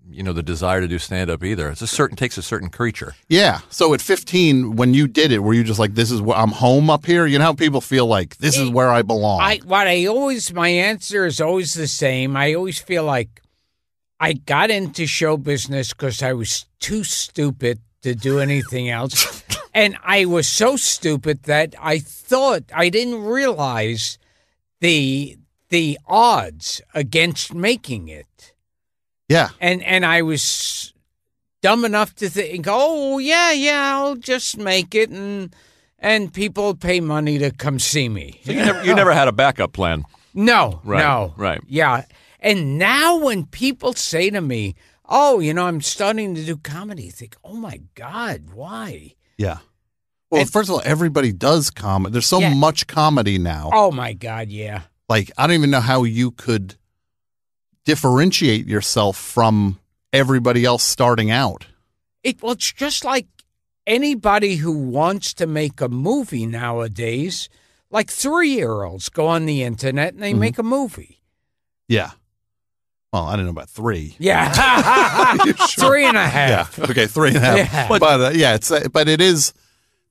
you know the desire to do stand up either. It's a certain takes a certain creature. yeah so at 15 when you did it were you just like this is where i'm home up here you know how people feel like this is where i belong I what I always my answer is always the same. I always feel like I got into show business because I was too stupid to do anything else, and I was so stupid that I thought I didn't realize the the odds against making it, yeah and and I was dumb enough to think, oh yeah, yeah, I'll just make it and. And people pay money to come see me. So you never you never had a backup plan. No, Right, no. right. Yeah. And now when people say to me, oh, you know, I'm starting to do comedy, I think, oh my God, why? Yeah well first of all everybody does comedy there's so Yeah. much comedy now Oh my God, yeah. like I don't even know how you could differentiate yourself from everybody else starting out. It well, it's just like anybody who wants to make a movie nowadays, like three year olds go on the internet and they Mhm. make a movie. Yeah. Well, I didn't know about three. Yeah. Three and a half. Yeah. Okay, three and a half. Yeah. But, uh, yeah, it's uh, but it is.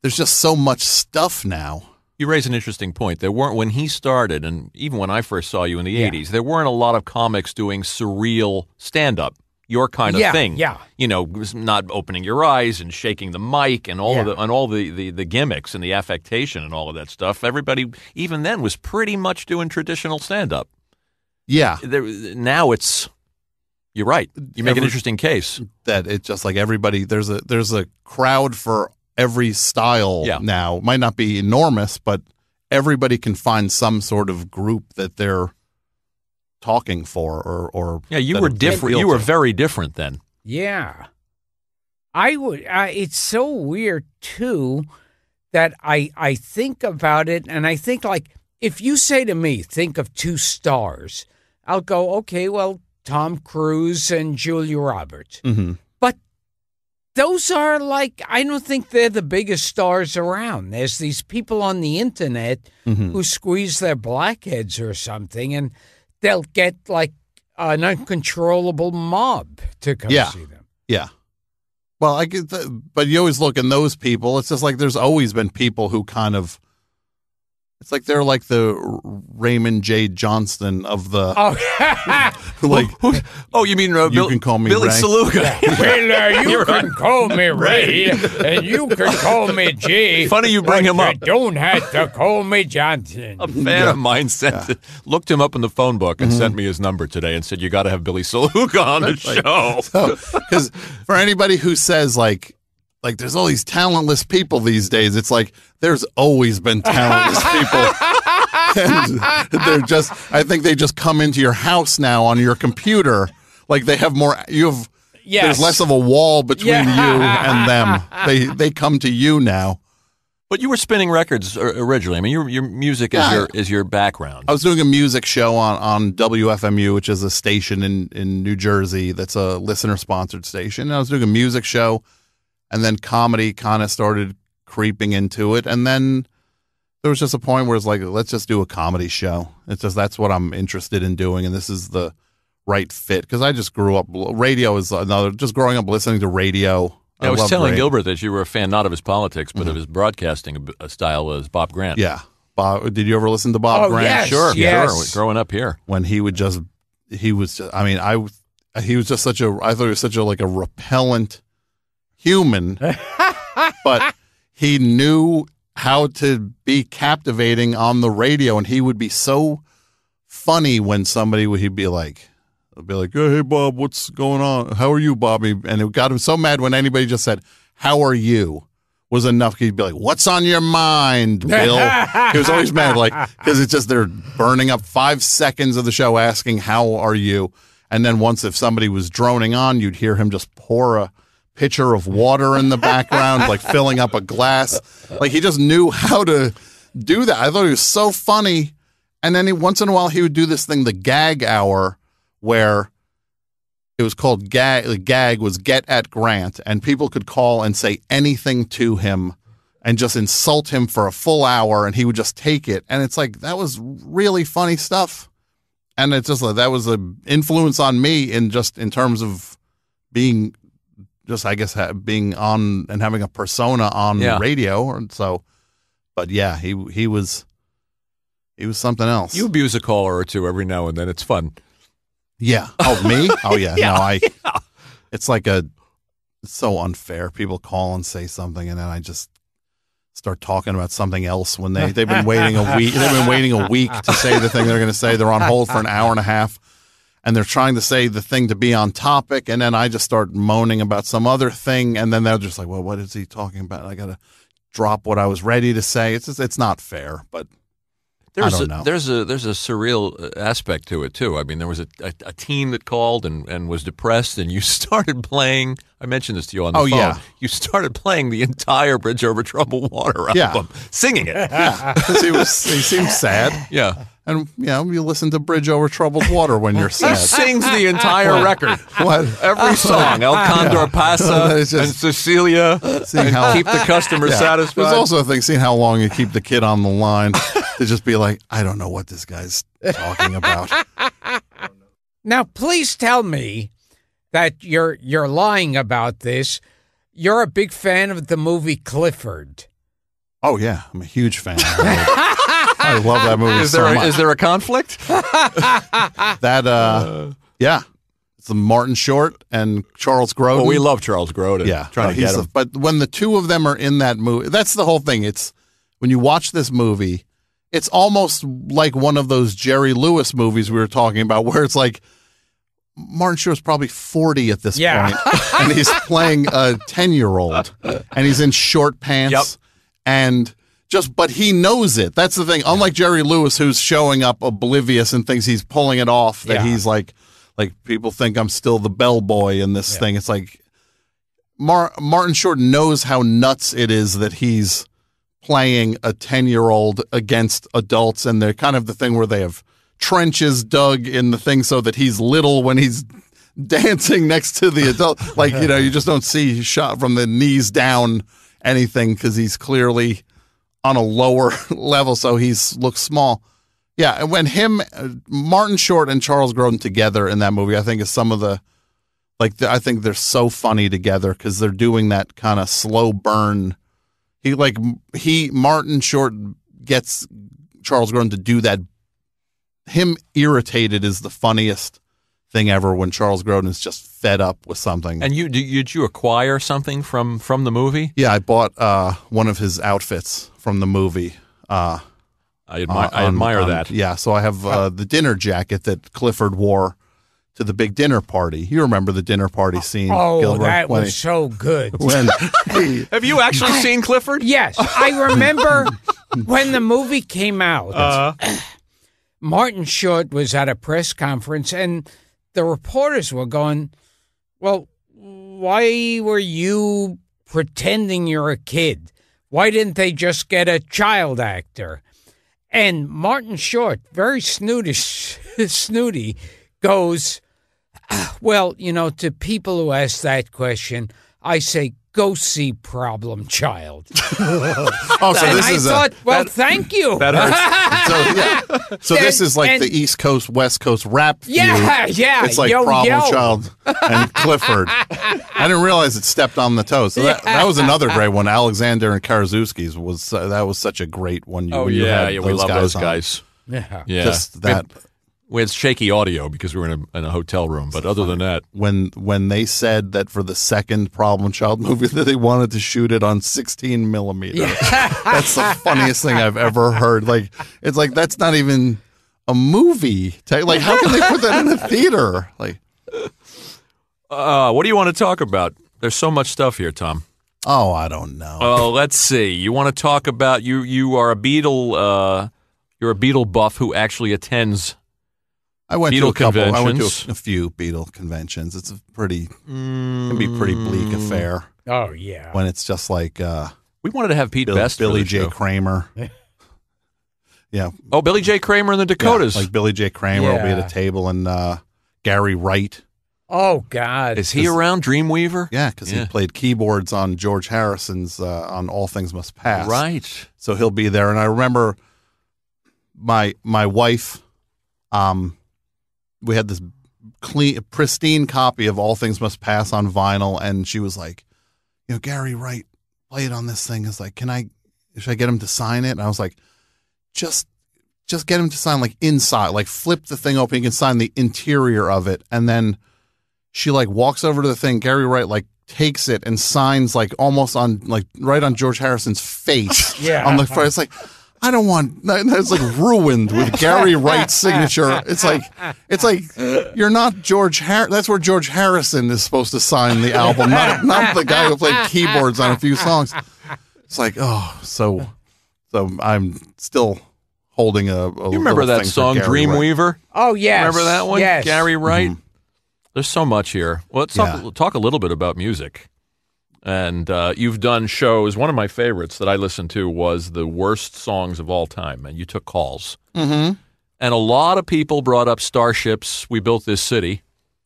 There's just so much stuff now. You raise an interesting point. There weren't when he started, and even when I first saw you in the Yeah. '80s, there weren't a lot of comics doing surreal stand-up, your kind of Yeah, thing. yeah. you know, not opening your eyes and shaking the mic and all of Yeah. the and all the, the the gimmicks and the affectation and all of that stuff. Everybody, even then, was pretty much doing traditional stand-up. Yeah, There, now it's. You're right. You make an interesting case. that it's just like everybody. There's a there's a crowd for every style Yeah. now. Might not be enormous, but everybody can find some sort of group that they're talking for, or or Yeah, you were different. You were very different then. Yeah. I would uh, it's so weird too that I I think about it and I think like if you say to me think of two stars, I'll go okay, well Tom Cruise and Julia Roberts. Mhm. But those are like I don't think they're the biggest stars around. There's these people on the internet Mhm. who squeeze their blackheads or something and they'll get like an uncontrollable mob to come Yeah. see them. Yeah. Well, I get but you always look in those people. It's just like there's always been people who kind of. It's like they're like the Raymond J. Johnson of the Oh, like. Oh, you mean uh, You Bill- can call me Billy Ray. Saluga? well, uh, you You're can right. call me Ray, and you can call me G. Funny you bring but him up. You don't have to call me Johnson. A fan of mine sent looked him up in the phone book and sent me his number today and said you got to have Billy Saluga on the show. Because for anybody who says like, like there's all these talentless people these days, it's like there's always been talentless people. and they're just, I think they just come into your house now on your computer. Like they have more, you have, Yes. there's less of a wall between Yeah. you and them. They they come to you now. But you were spinning records originally. I mean, your your music is Yeah. your is your background. I was doing a music show on, on WFMU, which is a station in, in New Jersey that's a listener sponsored station. And I was doing a music show, and then comedy kind of started creeping into it. And then there was just a point where it's like, let's just do a comedy show. It's just that's what I'm interested in doing, and this is the right fit because I just grew up. Radio is another. Just growing up listening to radio. I, was telling radio. Gilbert that you were a fan not of his politics but of his broadcasting uh, style as Bob Grant. Yeah. Bob, did you ever listen to Bob Oh, Grant? yes, Sure, yes. sure. Growing up here. when he would just he was just, I mean I he was just such a I thought he was such a like a repellent human but he knew how to be captivating on the radio and he would be so funny when somebody would he'd be like I'd be like hey Bob what's going on? How are you Bobby? And it got him so mad when anybody just said how are you? was enough. He'd be like what's on your mind Bill? He was always mad like because it's just they're burning up five seconds of the show asking how are you? And then once if somebody was droning on you'd hear him just pour a pitcher of water in the background like filling up a glass. Like he just knew how to do that. I thought he was so funny. And then he, once in a while he would do this thing the gag hour where it was called gag the gag was get at grant and people could call and say anything to him and just insult him for a full hour and he would just take it. And it's like that was really funny stuff. And it's just like that was an influence on me in just in terms of being just i guess ha- being on and having a persona on Yeah. radio and so. But yeah he he was he was something else. You abuse a caller or two every now and then. It's fun. yeah. Oh me? Oh yeah, no i it's like a it's so unfair. People call and say something and then i just start talking about something else when they they've been waiting a week they've been waiting a week to say the thing they're going to say. They're on hold for an hour and a half and they're trying to say the thing to be on topic and then i just start moaning about some other thing and then they're just like well what is he talking about i gotta drop what i was ready to say it's just, it's not fair but There's I don't a, know. There's a there's a surreal uh, aspect to it too. I mean, there was a, a, a teen that called and, and was depressed, and you started playing. I mentioned this to you on the Oh, phone. yeah. You started playing the entire Bridge Over Troubled Water Yeah. album, singing it. yeah because he was he seemed sad yeah. And you know you listen to bridge over troubled water when you're sad. He sings the entire record. what Every song, El Condor Pasa It's just- and Cecilia, Seeing and how- keep the customer Yeah. satisfied. There's also a thing, seeing how long you keep the kid on the line to just be like, I don't know what this guy's talking about. Now, please tell me that you're you're lying about this. You're a big fan of the movie Clifford. Oh yeah, I'm a huge fan. I love that movie Is so there a, much. is there a conflict? that uh, yeah, it's the Martin Short and Charles Grodin. Well, we love Charles Grodin. Yeah, trying no, to get him. the- but when the two of them are in that movie, that's the whole thing. It's when you watch this movie, it's almost like one of those Jerry Lewis movies we were talking about, where it's like Martin Short's probably forty at this Yeah. point, and he's playing a ten-year-old, and he's in short pants, Yep. and just but he knows it. That's the thing. Unlike Jerry Lewis, who's showing up oblivious and thinks he's pulling it off, that Yeah. he's like, like people think I'm still the bellboy in this thing. It's like Mar- Martin Short knows how nuts it is that he's playing a 10 year old against adults. And they're kind of the thing where they have trenches dug in the thing so that he's little when he's dancing next to the adult. Like, you know, you just don't see shot from the knees down anything because he's clearly on a lower level. So he's looks small. Yeah. And when him, uh, Martin Short and Charles Grodin together in that movie, I think is some of the, like I think they're so funny together because they're doing that kind of slow burn. He like he Martin Short gets Charles Grodin to do that. Him irritated is the funniest thing ever when Charles Grodin is just fed up with something. And you did, did you acquire something from from the movie? yeah, I bought uh, one of his outfits from the movie. Uh, I admire, I on- admire on- that. Yeah, so I have uh, the dinner jacket that Clifford wore to the big dinner party. You remember the dinner party scene? Oh, Gilbert, that when was so good. when he- Have you actually seen Clifford? Yes, I remember when the movie came out. Uh, Martin Short was at a press conference, and the reporters were going, "Well, why were you pretending you're a kid? Why didn't they just get a child actor?" And Martin Short, very snootish, snooty, goes, "Well, you know, to people who ask that question, I say." Go see Problem Child. oh, so and this I is a, thought, well, thank you. that hurts. So yeah. So this is like and- the East Coast West Coast rap feud. Yeah, yeah, It's like yo, Problem yo. Child and Clifford. I didn't realize it stepped on the toes. So that, that was another great one. Alexander and Karaszewski's was uh, that was such a great one. You, oh you yeah, had yeah, we love guys those on. guys. Yeah. Yeah, Just We had- that We had shaky audio because we were in a, in a hotel room, but other than that, when when they said that for the second Problem Child movie that they wanted to shoot it on 16 millimeter. that's the funniest thing I've ever heard. Like it's like that's not even a movie. Like how can they put that in a theater? Like uh, what do you want to talk about? There's so much stuff here, Tom. oh, I don't know. Oh, let's see. You want to talk about you? You are a Beatle. Uh, you're a Beatle buff who actually attends. I went Beatle to a couple. I went to a, a few Beatle conventions. It's a pretty can be pretty bleak Mm. affair Oh yeah. when it's just like uh, We wanted to have Pete Bill, Best, Billy J. show. Kramer. yeah, Oh, Billy J. Kramer in the Dakotas. like Billy J. Kramer will be at a table, and uh, Gary Wright. Oh God. Is he around Dreamweaver? Yeah, because Yeah. he played keyboards on George Harrison's uh, on All Things Must Pass. Right. So he'll be there. And I remember my my wife, um, we had this clean, pristine copy of All Things Must Pass on vinyl, and she was like, you know, Gary Wright played on this thing. Is like, can I? Should I get him to sign it? And I was like, just. Just get him to sign like inside, like flip the thing open. You can sign the interior of it, and then she like walks over to the thing. Gary Wright like takes it and signs like almost on like right on George Harrison's face. Yeah. on the front. It's like I don't want. that's like ruined with Gary Wright's signature. It's like it's like you're not George Har. That's where George Harrison is supposed to sign the album, not not the guy who played keyboards on a few songs. It's like oh, so so I'm still holding a. a You remember that song Dreamweaver? Oh yeah. Remember that one? Yes. Gary Wright. Mm-hmm. There's so much here. Well, let's talk, Yeah. talk a little bit about music. And uh, you've done shows. One of my favorites that I listened to was the worst songs of all time, and you took calls. Mm-hmm. And a lot of people brought up Starships. We built this city.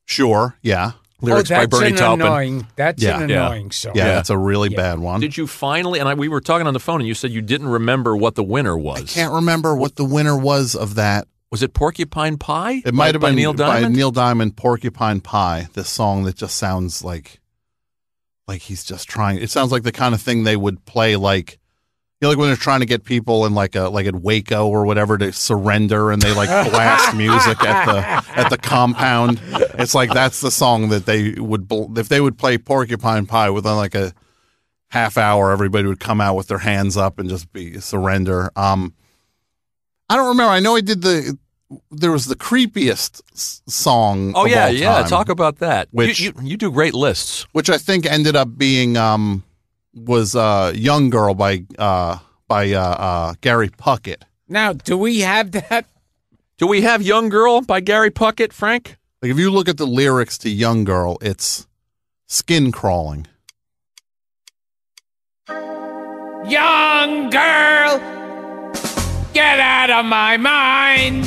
Sure. Yeah. Lyrics oh, by that's Bernie an Taupin. annoying. That's Yeah. an Yeah. annoying song. Yeah, Yeah. that's a really bad one. Did you finally? And I, we were talking on the phone, and you said you didn't remember what the winner was. I can't remember what the winner was of that. Was it Porcupine Pie? It might have by been Neil by Diamond. Neil Diamond, Porcupine Pie. This song that just sounds like, like he's just trying. It sounds like the kind of thing they would play, like, you know, like when they're trying to get people in like a like at Waco or whatever to surrender, and they like blast music at the at the compound. It's like that's the song that they would if they would play Porcupine Pie within like a half hour, everybody would come out with their hands up and just be surrender. Um, I don't remember. I know I did the. There was the creepiest s- song. oh of yeah, all yeah. time, Talk about that. You- Which- you, you do great lists. which I think ended up being um was uh Young Girl by uh by uh, uh Gary Puckett. Now, do we have that? Do we have Young Girl by Gary Puckett, Frank? Like if you look at the lyrics to Young Girl, it's skin crawling. Young girl, get out of my mind.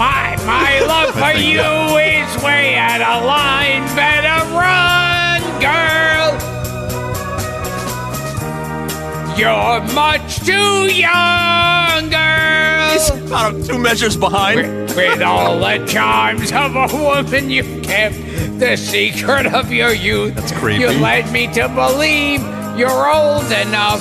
My my love for you is way out of line. Better run, girl. You're much too young, girl. He's about two measures behind. With, with all the charms of a woman, you kept the secret of your youth. That's creepy. You led me to believe you're old enough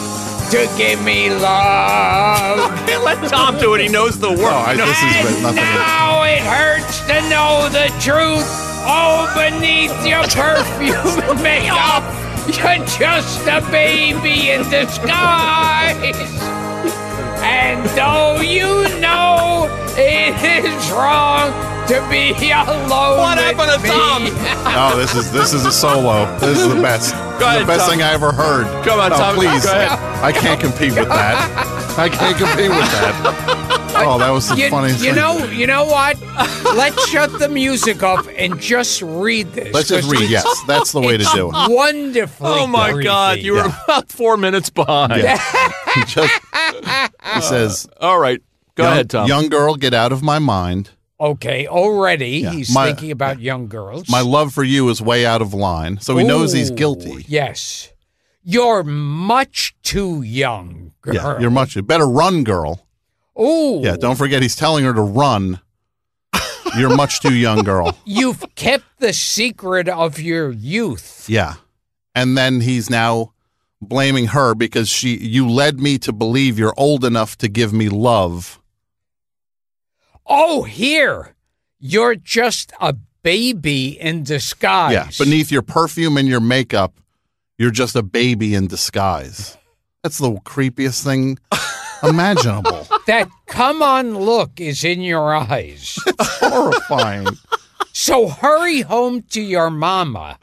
to give me love. Let Tom do it. He knows the word. Oh, I, this is and nothing. now it hurts to know the truth. Oh, beneath your perfume and makeup, you're just a baby in disguise. And though you know it is wrong to be alone, What with happened to me, Tom? No, this is this is a solo. This is the best. Go ahead, the best Tom. thing I ever heard. Come on, no, Tom. please. Go ahead. I can't compete with that. I can't compete with that. Oh, that was the you, funniest you thing. know, you know what? Let's shut the music off and just read this. Let's just 'cause read. Yes, that's the way to do it. Wonderfully. Oh my creepy. God! You were Yeah. about four minutes behind. Yeah. He just he says, All right, go young, ahead, Tom. Young girl, get out of my mind. Okay, already Yeah, he's my- thinking about young girls. My love for you is way out of line. So he knows he's guilty. Yes. You're much too young, girl. Yeah, you're much better run, girl. Oh, Yeah, don't forget he's telling her to run. You're much too young, girl. You've kept the secret of your youth. Yeah. And then he's now blaming her because she you led me to believe you're old enough to give me love. Oh, here. You're just a baby in disguise. Yeah, beneath your perfume and your makeup, you're just a baby in disguise. That's the creepiest thing imaginable. That come on look is in your eyes. Horrifying. so hurry home to your mama.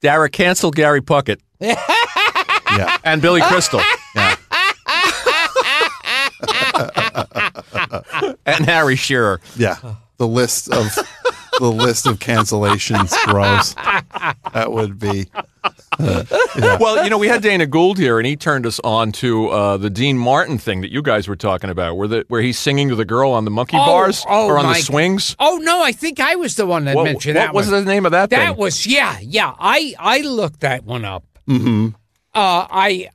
Dara, cancel Gary Puckett Yeah. and Billy Crystal Yeah. and Harry Shearer. Yeah. The list of the list of cancellations grows. That would be Well, you know, we had Dana Gould here, and he turned us on to uh, the Dean Martin thing that you guys were talking about, where the where he's singing to the girl on the monkey Oh, bars oh or on the my- swings. Oh no, I think I was the one that What, mentioned what that was one. the name of that, That thing? was yeah, yeah. I I looked that one up. hmm Uh I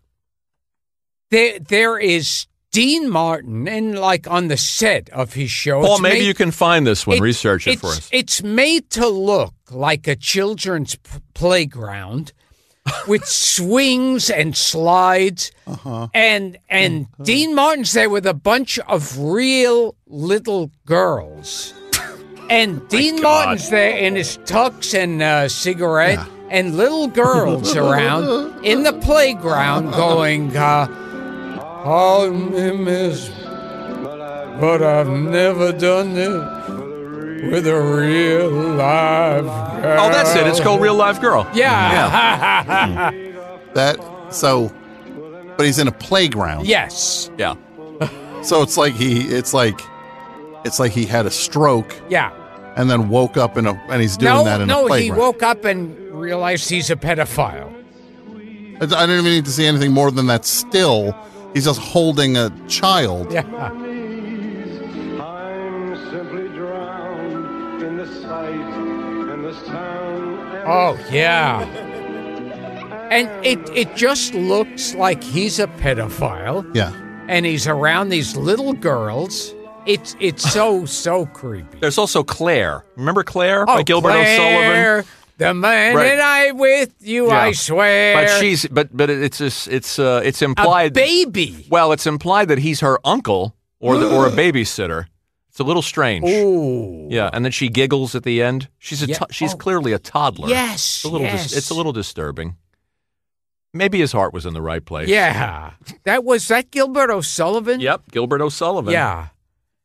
there there is Dean Martin and like on the set of his show. Paul, it's maybe made- you can find this one. it- Research it for us. It's made to look like a children's p- playground with swings and slides. Uh-huh. And and Dean Martin's there with a bunch of real little girls. And Dean Martin's there in his tux and uh, cigarette, and little girls around in the playground going, uh, "Oh, miss, but I've never done it with a real live girl." oh, that's it. It's called Real Live Girl. Yeah. yeah. that so but he's in a playground. yes. Yeah. So it's like he it's like it's like he had a stroke Yeah. and then woke up in a and he's doing no, that in no, a playground. No, he woke up and realized he's a pedophile. I I don't even need to see anything more than that still. He's just holding a child. Yeah. I'm simply drowned in the sight in this town. Oh, yeah. and it it just looks like he's a pedophile. Yeah. and he's around these little girls. It's it's so so creepy. There's also Claire. Remember Claire Oh, by Gilbert Claire, O'Sullivan? The man Right. and I with you, I swear. But she's but but it's just, it's uh, it's implied baby. Well, it's implied that he's her uncle or the, or a babysitter. It's a little strange. Ooh. Yeah, and then she giggles at the end. She's a Yeah. to- she's Oh. clearly a toddler. Yes, It's a little dis- yes. it's a little disturbing. Maybe his heart was in the right place. Yeah, that was that Gilbert O'Sullivan. Yep, Gilbert O'Sullivan. Yeah,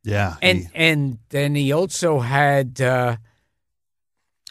Yeah. and and then he also had uh,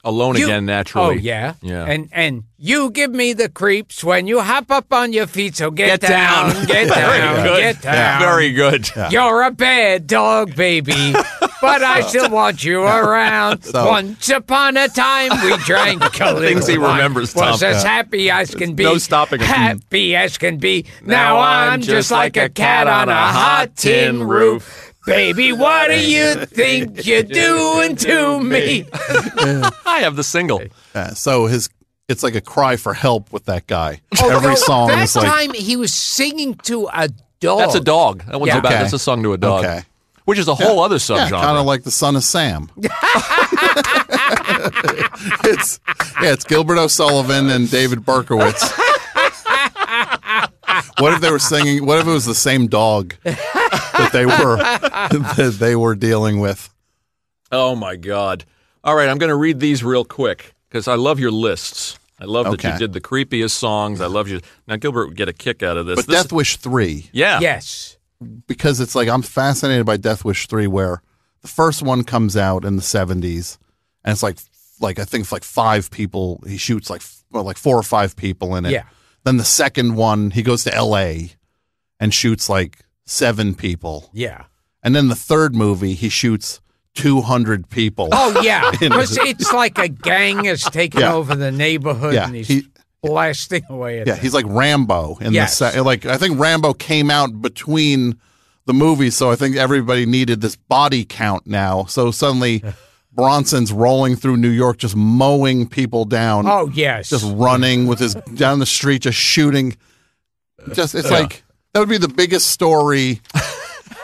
Alone you- again naturally. Oh yeah, Yeah. And and you give me the creeps when you hop up on your feet. So get, Get down. get Very down, good. get down. Very good. You're a bad dog, baby, but I still want you around. So- Once upon a time, we drank a little Things he wine. remembers, Was Tom. as happy as can be. No stopping. Happy as can be. Now, I'm just like a cat on a hot tin roof. Baby, what do you think you're doing to me? I have the single. Yeah, so his it's like a cry for help with that guy. Oh, Every no, song that is like time he was singing to a dog. That's a dog. That one's Yeah. about Okay. that's a song to a dog. Okay. Which is a whole other yeah, subgenre. kind of like the son of Sam. it's yeah, it's Gilbert O'Sullivan and David Berkowitz. what if they were singing? What if it was the same dog that they were that they were dealing with? Oh my God! All right, I'm going to read these real quick because I love your lists. I love that you did the creepiest songs. I love you. Now Gilbert would get a kick out of this. But This- Death Wish three, yeah, Yes. because it's like I'm fascinated by Death Wish three, where the first one comes out in the '70s, and it's like like I think it's like five people. He shoots like well, like four or five people in it. Yeah. Then the second one, he goes to L.A. and shoots like seven people, Yeah. and then the third movie, he shoots 200 people. Oh yeah, because it's like a gang has taken Yeah. over the neighborhood Yeah, and he's he- blasting away at Yeah, them. he's like Rambo in Yes. the se- like I think Rambo came out between the movies, so I think everybody needed this body count now. So suddenly Bronson's rolling through New York just mowing people down. Oh yes. Just running with his down the street just shooting. Just it's Yeah. like that would be the biggest story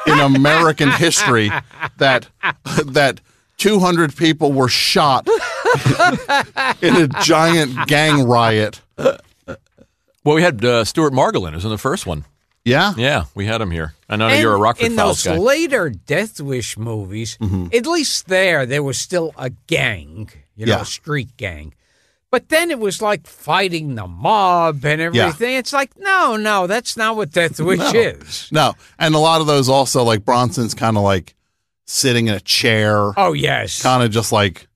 in American history that that 200 people were shot in a giant gang riot. Well, we had uh, Stuart Margolin who's in the first one. Yeah. Yeah, we had him here. I know And you're a Rockford in Files those guy. later Death Wish movies, Mm-hmm. at least there, there was still a gang, you know, Yeah. a street gang. But then it was like fighting the mob and everything. It's like, no, no, that's not what Death Wish No. is. No, and a lot of those also like Bronson's kind of like sitting in a chair, Oh yes. kind of just like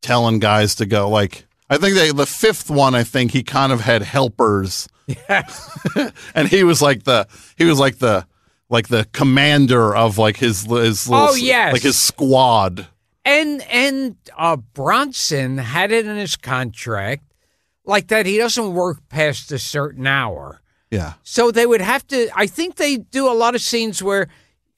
telling guys to go. Like I think they the fifth one, I think he kind of had helpers, Yeah. and he was like the he was like the like the commander of like his his oh, little, Oh, yes. like his squad. And and uh, Bronson had it in his contract like that he doesn't work past a certain hour. Yeah, So they would have to. I think they do a lot of scenes where,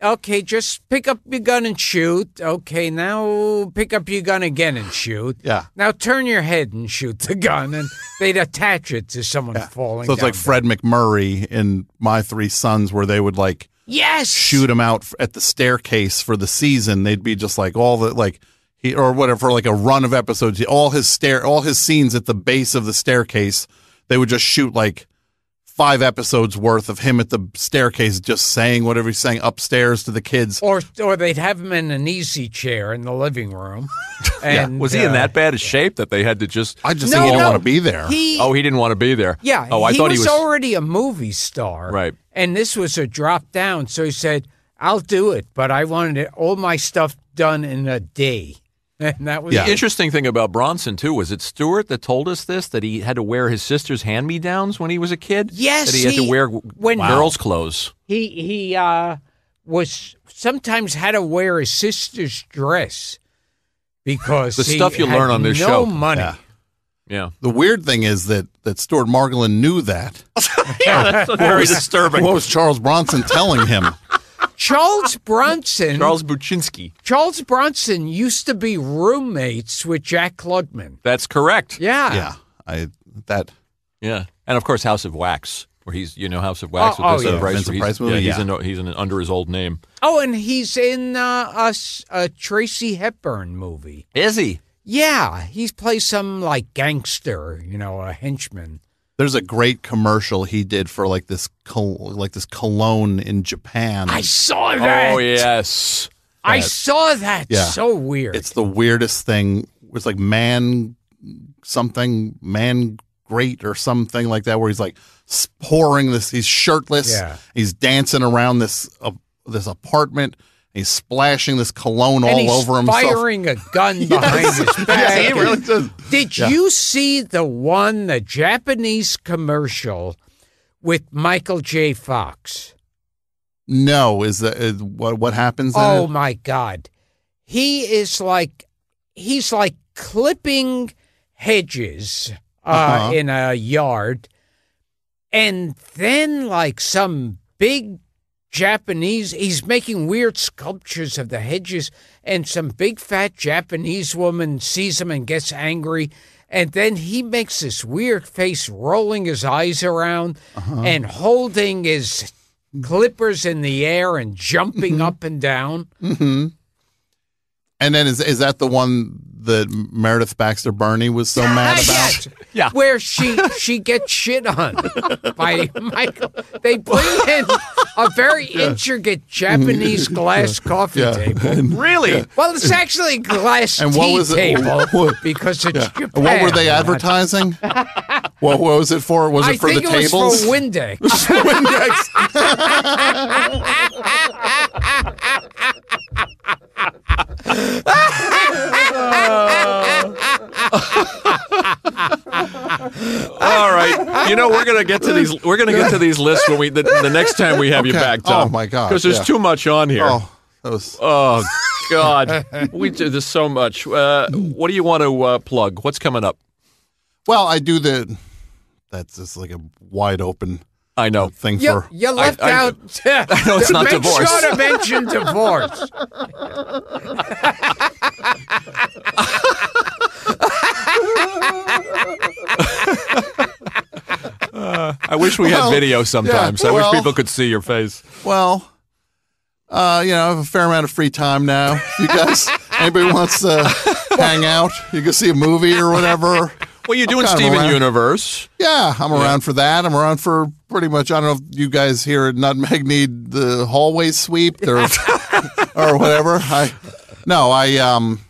okay, just pick up your gun and shoot. Okay, now pick up your gun again and shoot. yeah. Now turn your head and shoot the gun, and they'd attach it to someone falling. So it's like Fred MacMurray in My Three Sons, where they would like Yes. shoot him out at the staircase for the season, they'd be just like all the like he or whatever like a run of episodes. All his stair, all his scenes at the base of the staircase, they would just shoot like five episodes worth of him at the staircase, just saying whatever he's saying upstairs to the kids. Or or they'd have him in an easy chair in the living room. And Was he in uh, that bad a shape that they had to just? I just No, think he didn't no. want to be there. He Oh, he didn't want to be there. Yeah. Oh, I he thought was he was. already a movie star. Right. And this was a drop down. So he said, I'll do it, but I wanted all my stuff done in a day. And that was Yeah. The interesting thing about Bronson too was it Stuart that told us this that he had to wear his sister's hand me downs when he was a kid. Yes, that he had to wear when- girls' clothes. he he uh was sometimes had to wear his sister's dress because The he stuff you had learn on this no show. money. Yeah. Yeah, The weird thing is that that Stuart Margolin knew that. yeah, that's very disturbing. What was Charles Bronson telling him? Charles Bronson Charles Buchinsky. Charles Bronson used to be roommates with Jack Klugman. That's correct. Yeah. Yeah, I that Yeah, and of course House of Wax, where he's you know House of Wax Oh, with Vincent oh, yeah. Price. Vincent Price movie, yeah, he's yeah. in he's in under his old name. Oh, and he's in uh, a, s- a Tracy Hepburn movie. Is he? Yeah, he plays some like gangster, you know, a henchman. There's a great commercial he did for like this col- like this cologne in Japan. I saw that. Oh yes. I That- saw that. Yeah. So weird. It's the weirdest thing. It's like man something man great or something like that where he's like s- pouring this he's shirtless. Yeah. He's dancing around this uh, this apartment. He's splashing this cologne and all over himself. firing a gun behind his back. he really does. Did Yeah. you see the one, the Japanese commercial with Michael J. Fox? No, is that is, what what happens? in Oh my God. He is like he's like clipping hedges uh, Uh-huh. in a yard, and then like some big Japanese, he's making weird sculptures of the hedges, and some big fat Japanese woman sees him and gets angry. And then he makes this weird face, rolling his eyes around Uh-huh. and holding his clippers in the air and jumping Mm-hmm. up and down. hmm And then is is that the one that Meredith Baxter Birney was so mad about? Yeah. Where she she gets shit on by Michael. They bring in a very intricate Japanese glass coffee Yeah. table. Really? Well, it's actually glass And tea what was it- table what- because it's Yeah. Japan. And what were they advertising? what, what was it for? Was it I for think the it tables? was for Windex. All right. You know we're gonna get to these. We're gonna get to these lists when we the, the next time we have you back. Tom. Oh, my God, Because there's yeah. too much on here. Oh, that was Oh, God, we do this so much. Uh, what do you want to uh, plug? What's coming up? well. I do the. That's just like a wide open I know. thing You, for. you left I- out. I know it's not make divorce. sure to mention divorce. I wish we Well, had video sometimes. yeah, I well- wish people could see your face. Well, uh, you know, I have a fair amount of free time now. You guys, anybody wants to hang out? You can see a movie or whatever. Well, you're doing kind Steven around. Universe. Yeah, I'm around for that. I'm around for pretty much. I don't know if you guys here at Nutmeg need the hallway sweep or or whatever. I no, I um,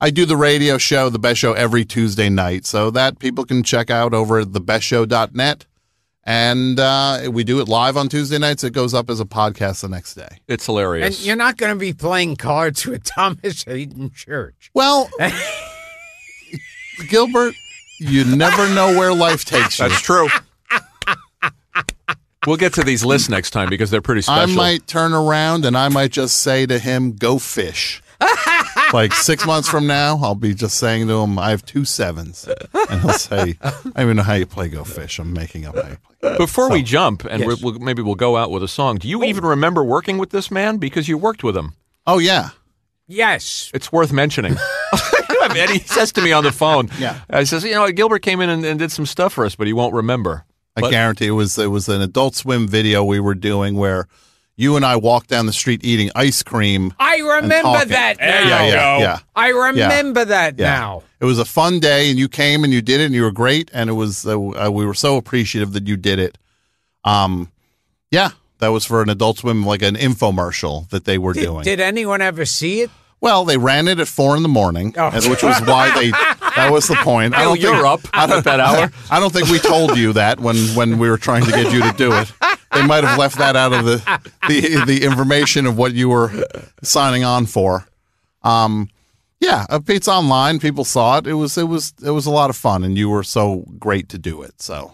I do the radio show, the Best Show, every Tuesday night, so that people can check out over at thebestshow.net. And uh, we do it live on Tuesday nights. It goes up as a podcast the next day. It's And hilarious. you're not going to be playing cards with Thomas Haden Church. Well, Gilbert, you never know where life takes you. That's true. We'll get to these lists next time because they're pretty special. I might turn around and I might just say to him, "Go fish." like six months from now, I'll be just saying to him, "I have two sevens. and he'll say, "I don't even know how you play go fish." I'm making up how you play. Before we jump, and Yes. we'll, we'll, maybe we'll go out with a song. Do you even remember working with this man? Because you worked with him. Oh yeah, Yes. It's worth mentioning. I mean, he says to me on the phone, Yeah. I says, you know, Gilbert came in and, and did some stuff for us, but he won't remember. I But- guarantee it was it was an Adult Swim video we were doing where you and I walked down the street eating ice cream. I remember that now. There you Yeah, yeah, go. yeah. I remember that Yeah. now. It was a fun day, and you came and you did it, and you were great, and it was uh, uh, we were so appreciative that you did it. Um, yeah, that was for an Adult Swim, like an infomercial that they were Did, doing. did anyone ever see it? Well, they ran it at four in the morning, Oh. which was why they. That was the point. I Oh, don't you're think, up I don't, at that hour. I don't think we told you that when when we were trying to get you to do it. They might have left that out of the the the information of what you were signing on for. Um, yeah, uh, it's online. People saw it. It was it was it was a lot of fun, and you were so great to do it. So,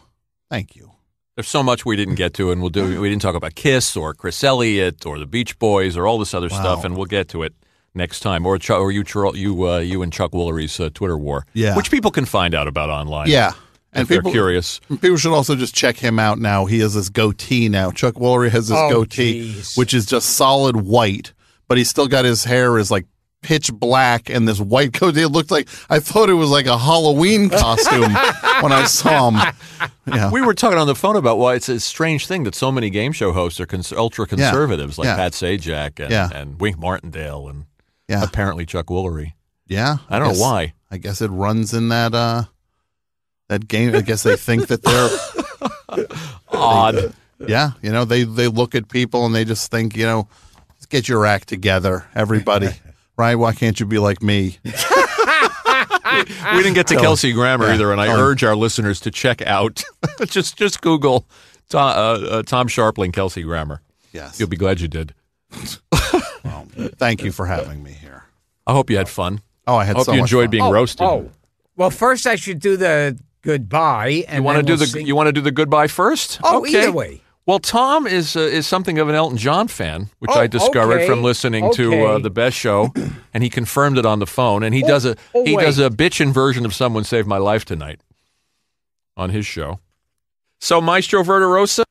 thank you. There's so much we didn't get to, and we'll do. We didn't talk about Kiss or Chris Elliott or the Beach Boys or all this other stuff, and we'll get to it next time. Or Chuck, or you, you, uh, you and Chuck Woolery's uh, Twitter war, Yeah. which people can find out about online. Yeah, if they're curious. People should also just check him out now. He has this goatee now. Chuck Woolery has this Oh, goatee, jeez. which is just solid white, but he's still got his hair is like pitch black and this white coat. It looked like I thought it was like a Halloween costume when I saw him. Yeah. We were talking on the phone about why it's a strange thing that so many game show hosts are cons- ultra conservatives, like Yeah. Pat Sajak and, Yeah. and Wink Martindale and Yeah. apparently Chuck Woolery. Yeah. I don't know guess- why. I guess it runs in that uh that game. I guess they think that they're Odd. yeah, you know, they they look at people and they just think, you know, let's get your act together, everybody. right? Why can't you be like me? we didn't get to So- Kelsey Grammer yeah. either, and I Oh. urge our listeners to check out just just Google Tom, uh, uh, Tom Scharpling, Kelsey Grammer. Yes. You'll be glad you did. Thank you for having me here. I hope you had fun. Oh, I had I hope so you much enjoyed fun. being oh, roasted. Oh, well, first I should do the goodbye. And you want to do we'll the sing- you want to do the goodbye first? Oh, okay. either way. Well, Tom is uh, is something of an Elton John fan, which Oh, I discovered okay. from listening to uh, the Best Show, and he confirmed it on the phone. And he does a oh, he wait. does a bitchin' version of "Someone Saved My Life Tonight" on his show. So, Maestro Verderosa.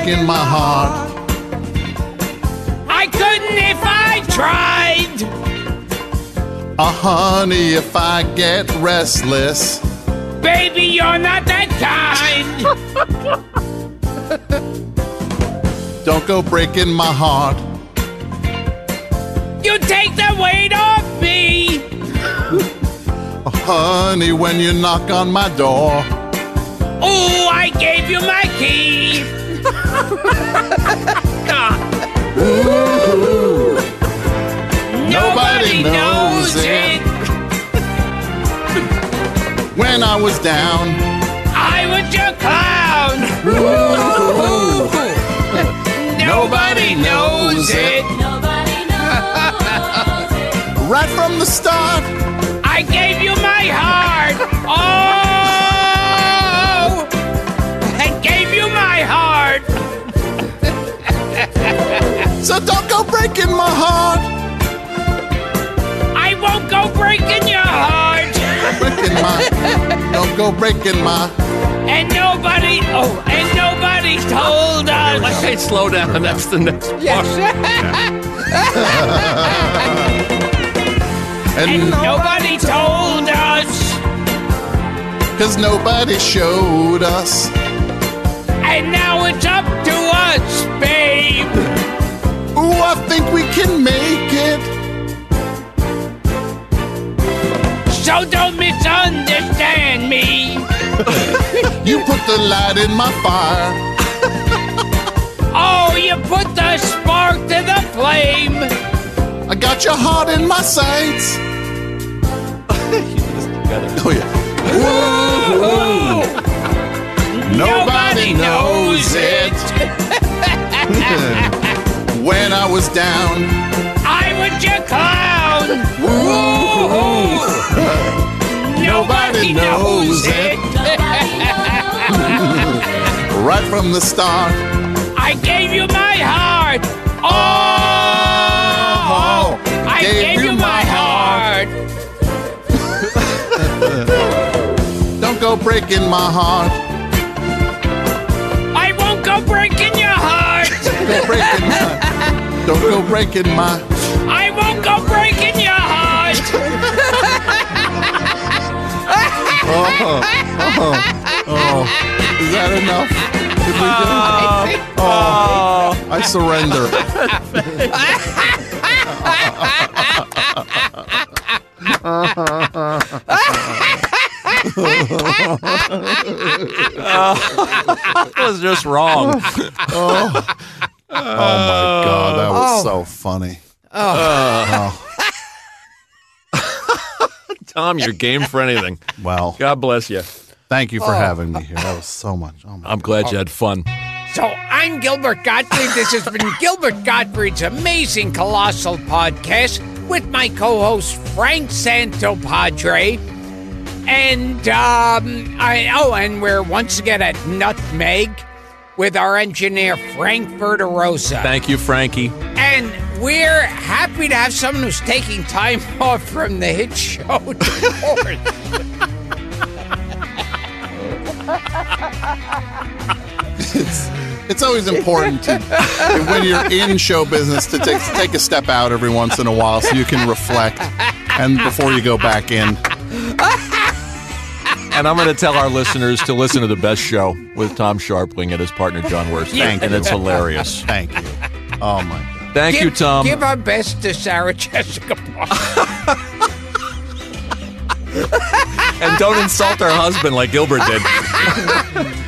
Don't go breaking my heart. I couldn't if I tried. Uh, honey, if I get restless. Baby, you're not that kind. Don't go breaking my heart. you take the weight off me. Uh, honey, when you knock on my door. Oh, I gave you my key. Nobody knows it. When I was down. I was your clown. Nobody knows it. Right from the start. I gave you my heart. Breaking my heart. I won't go breaking your heart. Breaking my. Don't go breaking my. And nobody, oh, and nobody told us. Okay, slow down. That's the next part. Yes. And, and nobody told us. Cause nobody showed us. And now it's up to think we can make it. So don't misunderstand me. You put the light in my fire. Oh, you put the spark to the flame. I got your heart in my sights. Oh yeah. Ooh, Nobody knows it. when I was down. I was your clown. Ooh, Nobody knows it. Right from the start. I gave you my heart. Oh, oh I gave, you my heart. Don't go breaking my heart. I won't go breaking your heart. Go breaking my. Don't go breaking my. I won't go breaking your heart. Oh, oh, oh. Is that enough? Did we do it? Oh, oh, oh. I surrender. that was just wrong. Oh, oh my God, that was Oh. so funny. Oh. Tom, you're game for anything. Well, God bless you. thank you for Oh. having me here. That was so much. Oh my I'm glad you had fun. So I'm Gilbert Gottfried. This has been Gilbert Gottfried's amazing colossal podcast with my co-host Frank Santopadre. And um, I oh, and we're once again at Nutmeg with our engineer Frank Verderosa. Thank you, Frankie. And we're happy to have someone who's taking time off from the hit show it's, it's always important to when you're in show business to take take a step out every once in a while so you can reflect and before you go back in. And I'm going to tell our listeners to listen to the best show with Tom Scharpling and his partner Jon Wurster. Thank you. and you. it's hilarious. Thank you. Oh my god. Thank give, you, Tom. Give our best to Sarah Jessica Parker. and don't insult her husband like Gilbert did.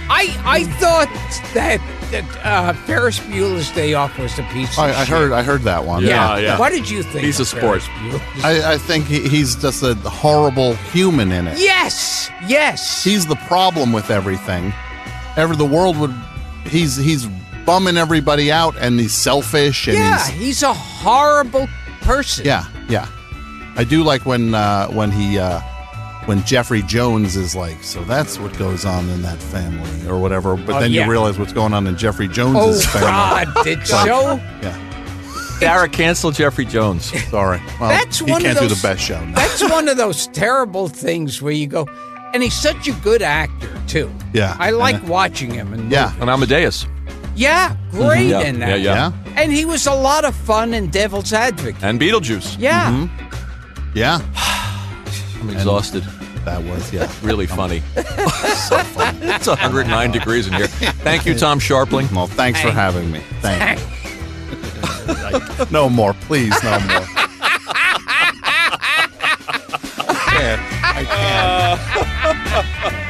I I thought that that uh, Ferris Bueller's Day Off was a piece. Of I, I heard I heard that one. Yeah, yeah. What did you think? He's a of sport. Ferris I, I think he, he's just a horrible human in it. yes, yes. He's the problem with everything. Ever the world would he's he's bumming everybody out and he's selfish and yeah, he's he's a horrible person. Yeah, yeah. I do like when uh, when he uh, when Jeffrey Jones is like, so that's what goes on in that family or whatever. But Oh, then yeah. you realize what's going on in Jeffrey Oh Jones's family. Oh god, did Like, so? Yeah, Sarah, cancel Jeffrey Jones. sorry. Well, That's he one of can't do those- the best show. now. That's one of those terrible things where you go, and he's such a good actor too. Yeah, I like and, watching him. And Yeah, And Amadeus. yeah, great Yeah, in that. yeah, yeah. yeah, And he was a lot of fun in Devil's Advocate. And Beetlejuice. Yeah. Mm-hmm. yeah. I'm exhausted. That was yeah. Really funny. so fun. It's 109 degrees in here. Thank you, Tom Scharpling. Well, thanks for having me. Thank you. no more, please. No more. I can't. I can't.